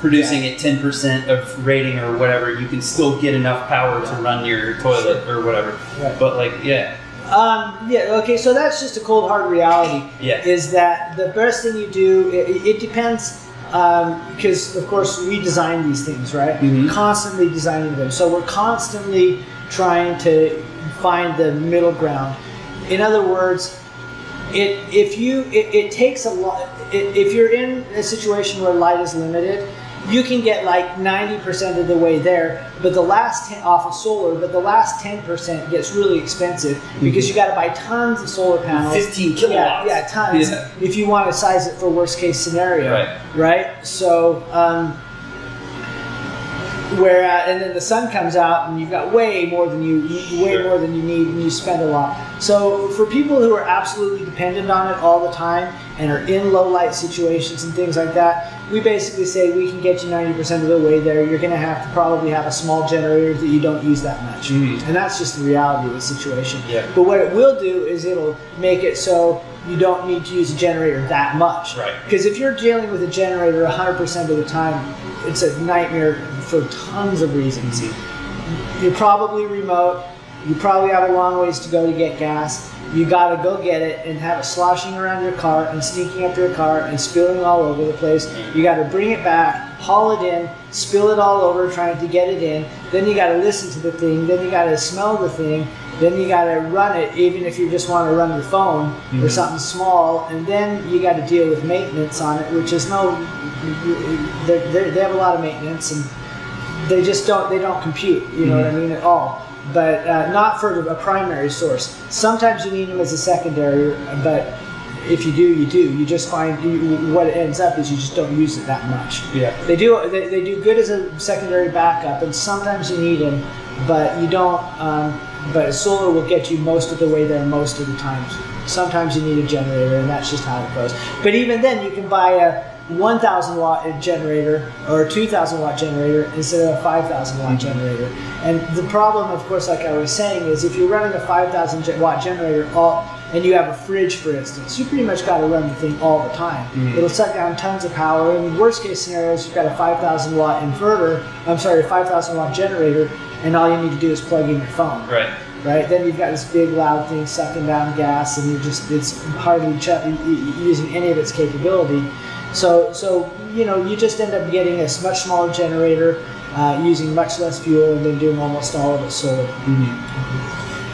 producing at 10% of rating or whatever, you can still get enough power to run your toilet or whatever. Right. But, like, yeah. Um, yeah, okay, so that's just a cold hard reality. Yeah. Is that the best thing you do? It, it depends, because of course we design these things, right? Mhm. Constantly designing them. So we're constantly trying to find the middle ground. In other words, it if you it, it takes a lot. If you're in a situation where light is limited, you can get like 90% of the way there, but the last 10 off of solar, but the last 10% gets really expensive because you got to buy tons of solar panels. 15 Yeah, kilowatts. yeah, tons. Yeah. If you want to size it for worst case scenario, Right. Right. So, um, where uh, and then the sun comes out and you've got way more than you, you way Sure. more than you need and you spend a lot. So for people who are absolutely dependent on it all the time and are in low light situations and things like that, we basically say we can get you 90% of the way there. You're going to have to probably have a small generator that you don't use that much. Mhm. And that's just the reality of the situation. Yeah. But what it will do is it'll make it so you don't need to use a generator that much. Right. Because if you're dealing with a generator 100% of the time, it's a nightmare for tons of reasons. You're probably remote. You probably have a long ways to go to get gas. You got to go get it and have it sloshing around your car and sneaking up your car and spilling all over the place. You got to bring it back haul it in, spill it all over, trying to get it in. Then you got to listen to the thing. Then you got to smell the thing. Then you got to run it, even if you just want to run your phone or something small. And then you got to deal with maintenance on it, which is no. They're, they're, they have a lot of maintenance, and they just don't. They don't compute. You know what I mean at all. But uh, not for a primary source. Sometimes you need them as a secondary, but if you do, you do. You just find you, what it ends up is you just don't use it that much. Yeah. They do they, they do good as a secondary backup, and sometimes you need them, but you don't. Um, but solar will get you most of the way there most of the times. Sometimes you need a generator, and that's just how it goes. But even then, you can buy a 1,000 watt generator or a 2,000 watt generator instead of a 5,000 watt mhm. generator. And the problem, of course, like I was saying, is if you're running a 5,000 watt generator all and you have a fridge, for instance, you pretty much got to run the thing all the time. Mhm. It'll suck down tons of power. In worst case scenarios, you've got a 5,000 watt inverter. I'm sorry, a 5,000 watt generator, and all you need to do is plug in your phone Right. right? Then you've got this big loud thing sucking down gas, and you're just it's hardly ch- using any of its capability. So so you know you just end up getting a much smaller generator, uh, using much less fuel, and then doing almost all of it solar.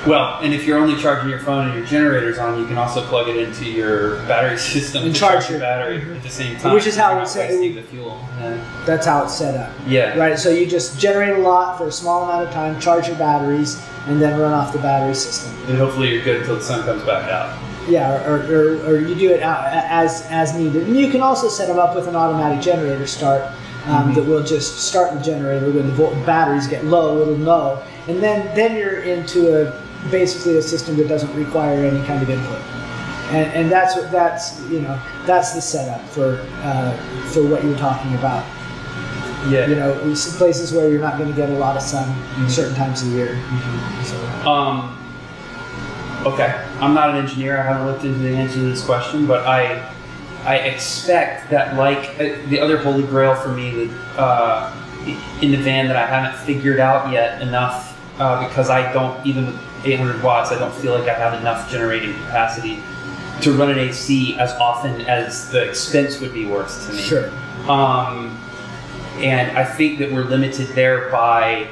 Well, and if you're only charging your phone and your generator's on, you can also plug it into your battery system And to charge your it. battery at the same time. Which is how it's- not wasting the fuel. Yeah. That's how it's set up, Yeah. right? So you just generate a lot for a small amount of time, charge your batteries, and then run off the battery system. And hopefully you're good until the sun comes back out. Yeah, or, or, or you do it as as needed. And you can also set them up with an automatic generator start um, that will just start the generator when the batteries get low. It'll know, and then then you're into a basically a system that doesn't require any kind of input. And, and that's what that's you know that's the setup for uh, for what you're talking about. Yeah. You know, places where you're not going to get a lot of sun certain times of the year. So, Um, okay, I'm not an engineer. I haven't looked into the answer to this question, but I I expect that like uh, the other holy grail for me that uh, in the van that I haven't figured out yet enough uh, because I don't even with 800 watts I don't feel like I have enough generating capacity to run an AC as often as the expense would be worth to me. sure. Um, and I think that we're limited there by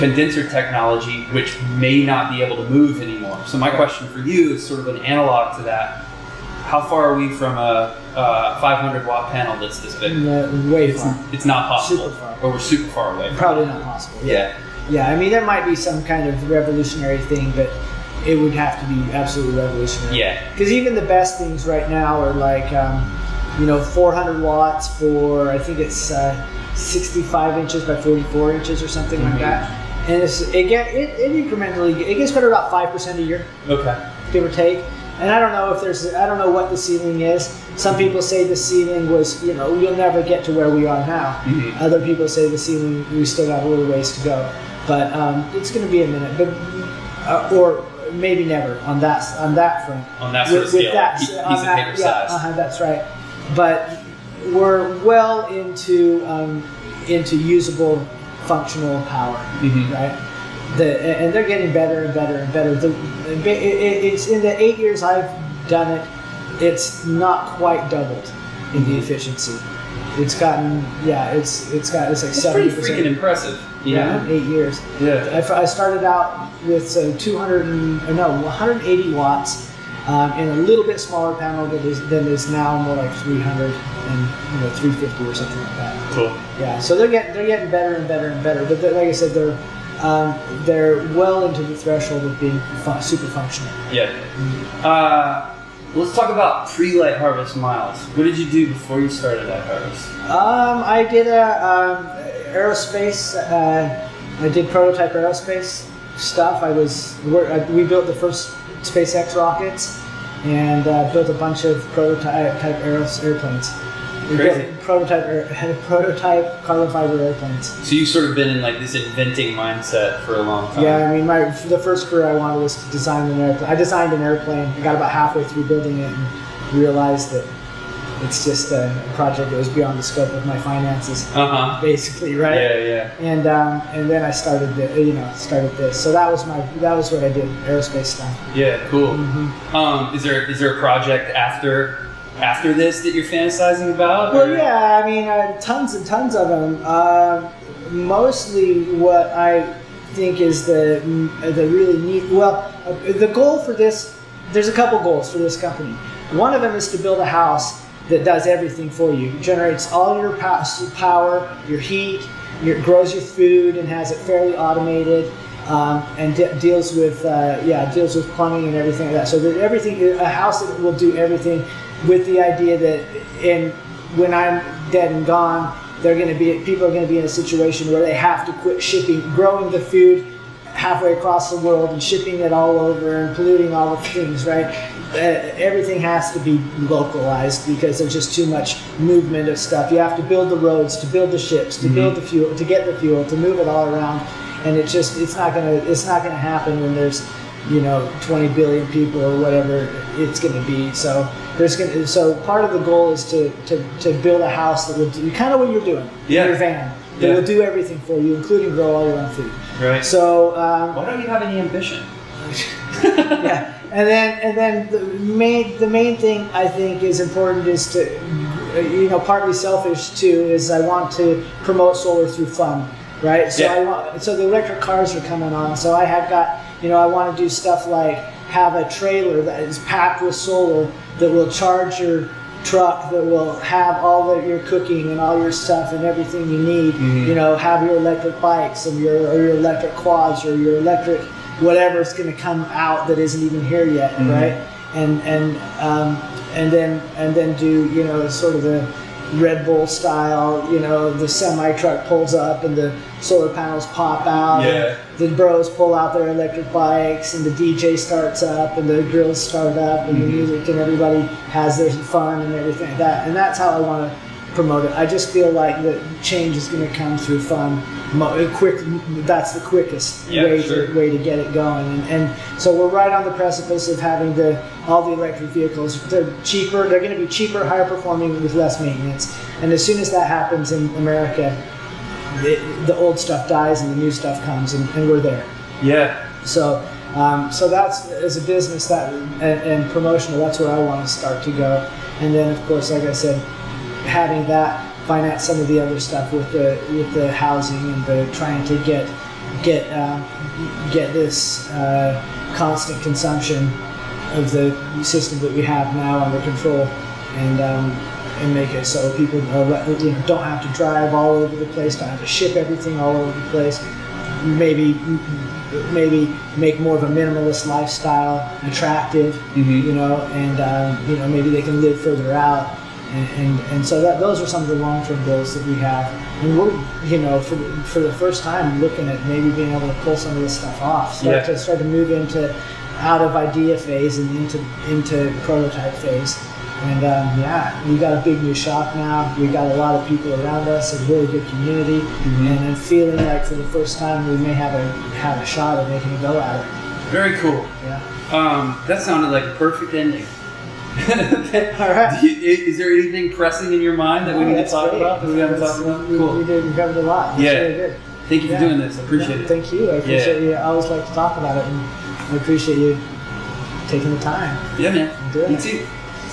condenser technology, which may not be able to move anymore. So my question for you is sort of an analog to that. How far are we from a, a 500 watt panel that's this big? Uh, way It's, far. it's not possible, Super far. or we're super far away. Probably not possible. Yeah. Yeah, I mean, there might be some kind of revolutionary thing, but it would have to be absolutely revolutionary. Yeah. Because even the best things right now are like, um, you know, 400 watts for, I think it's uh, 65 inches by 44 inches or something like Mhm. that. And it's, it, get, it, it incrementally, it gets better about 5% a year, Okay. give or take. And I don't know if there's, I don't know what the ceiling is. Some people say the ceiling was, you know, you'll never get to where we are now. Mhm. Other people say the ceiling, we still got a little ways to go, but um, it's going to be a minute, but uh, or maybe never on that on that front. On that sort of scale, piece- on paper yeah, size. uh-huh, that's right. But we're well into um, into usable, functional power, Mhm. right? The, and they're getting better and better and better. The, it, it, it's in the eight years I've done it, it's not quite doubled in the efficiency. It's gotten yeah, it's it's got it's like It's pretty freaking impressive. Yeah, eight years. Yeah. I, I started out with uh, 200 and, uh, no 180 watts um, in a little bit smaller panel that is than is now more like 300 and you know 350 or something like that. Cool. Yeah, so they're getting they're getting better and better and better. But like I said, they're um, they're well into the threshold of being fun, super functional. Yeah. Uh, let's talk about pre-light harvest miles. What did you do before you started that harvest? Um, I did a um, aerospace. Uh, I did prototype aerospace stuff. I was we built the first SpaceX rockets and uh, built a bunch of prototype type aeros airplanes. We Crazy. built prototype prototype carbon fiber airplanes. So you've sort of been in like this inventing mindset for a long time. Yeah, I mean, my the first career I wanted was to design an airplane. I designed an airplane. I got about halfway through building it and realized that it's just a project that was beyond the scope of my finances, Uh huh. basically, right? Yeah, yeah. and um, and then I started the, you know started this. So that was my that was what I did aerospace stuff. Yeah, cool. Mm-hmm. Um, is there is there a project after after this that you're fantasizing about? Well, or- yeah, I mean, uh, tons and tons of them. Uh, mostly, what I think is the the really neat. Well, uh, the goal for this, there's a couple goals for this company. One of them is to build a house that does everything for you. generates all your power, your heat, your, grows your food, and has it fairly automated. Um, and de- deals with uh, yeah deals with plumbing and everything like that. So that everything a house that will do everything with the idea that in when I'm dead and gone, they're going to be people are going to be in a situation where they have to quit shipping, growing the food halfway across the world and shipping it all over and polluting all the things. Right? Uh, everything has to be localized because there's just too much movement of stuff. You have to build the roads, to build the ships, to build the fuel, to get the fuel, to move it all around, and it's just it's not gonna it's not gonna happen when there's you know 20 billion people or whatever it's going to be so there's going to so part of the goal is to, to, to build a house that will do kind of what you're doing Yeah. in your van that Yeah. will do everything for you including grow all your own food Right. so um, Why don't you have any ambition? yeah and then and then the main the main thing i think is important is to you know partly selfish too is i want to promote solar through fun right? So Yeah. i want so the electric cars are coming on. So i have got you know i want to do stuff like have a trailer that is packed with solar that will charge your truck that will have all of your cooking and all your stuff and everything you need. Mm-hmm. You know have your electric bikes and your or your electric quads or your electric whatever's going to come out that isn't even here yet right and and um, and then and then do you know sort of the Red Bull style, you know, the semi truck pulls up and the solar panels pop out. Yeah. The bros pull out their electric bikes and the DJ starts up and the grills start up and the music and everybody has their fun and everything like that. And that's how I want to promote it. I just feel like the change is going to come through fun. Mo- Quick, that's the quickest Yeah, way sure. to way to get it going. And, and so we're right on the precipice of having the all the electric vehicles. They're cheaper. They're going to be cheaper, higher performing with less maintenance. And as soon as that happens in America, the, the old stuff dies and the new stuff comes, and, and we're there. Yeah. So, um, so that's as a business that and, and promotional. That's where I want to start to go. And then, of course, like I said, having that finance some of the other stuff with the with the housing and the trying to get get um, get this uh, constant consumption of the system that we have now under control and um, and make it so people are, you know, don't have to drive all over the place, don't have to ship everything all over the place. Maybe maybe make more of a minimalist lifestyle attractive, Mhm. you know, and um, you know maybe they can live further out. And, and, and so that those are some of the long-term goals that we have, and we're you know for the, for the first time looking at maybe being able to pull some of this stuff off, start Yeah. to start to move into out of idea phase and into into prototype phase. And um, yeah, we got a big new shop now. We got a lot of people around us, a really good community, and I'm feeling like for the first time we may have a have a shot at making a go at it. Very cool. Yeah. Um, that sounded like a perfect ending. All right. You- Is there anything pressing in your mind that we need to talk great. about that we haven't talked about? We, Cool. we did. We covered a lot. That's Yeah. really. Thank you for Yeah. doing this. I appreciate Yeah, it. Thank you. I appreciate you. I always like to talk about it, and I appreciate you taking the time. Yeah, man. It. too.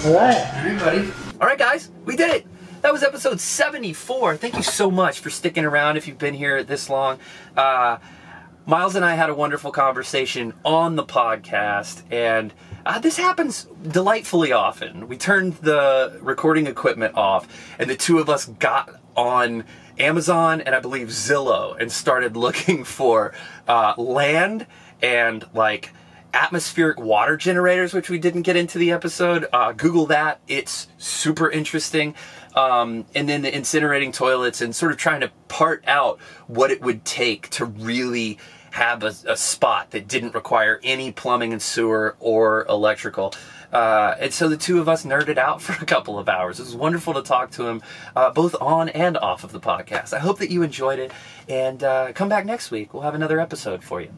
All right. All right, buddy. All right, guys, we did it. That was episode 74. Thank you so much for sticking around if you've been here this long. Uh, Miles and I had a wonderful conversation on the podcast, and uh, this happens delightfully often. We turned the recording equipment off, and the two of us got on Amazon and I believe Zillow and started looking for uh, land and like atmospheric water generators, which we didn't get into the episode. Uh, Google that; it's super interesting. Um, and then the incinerating toilets and sort of trying to part out what it would take to really have a, a spot that didn't require any plumbing and sewer or electrical. Uh, and so the two of us nerded out for a couple of hours. It was wonderful to talk to him, uh, both on and off of the podcast. I hope that you enjoyed it, and uh, come back next week. We'll have another episode for you.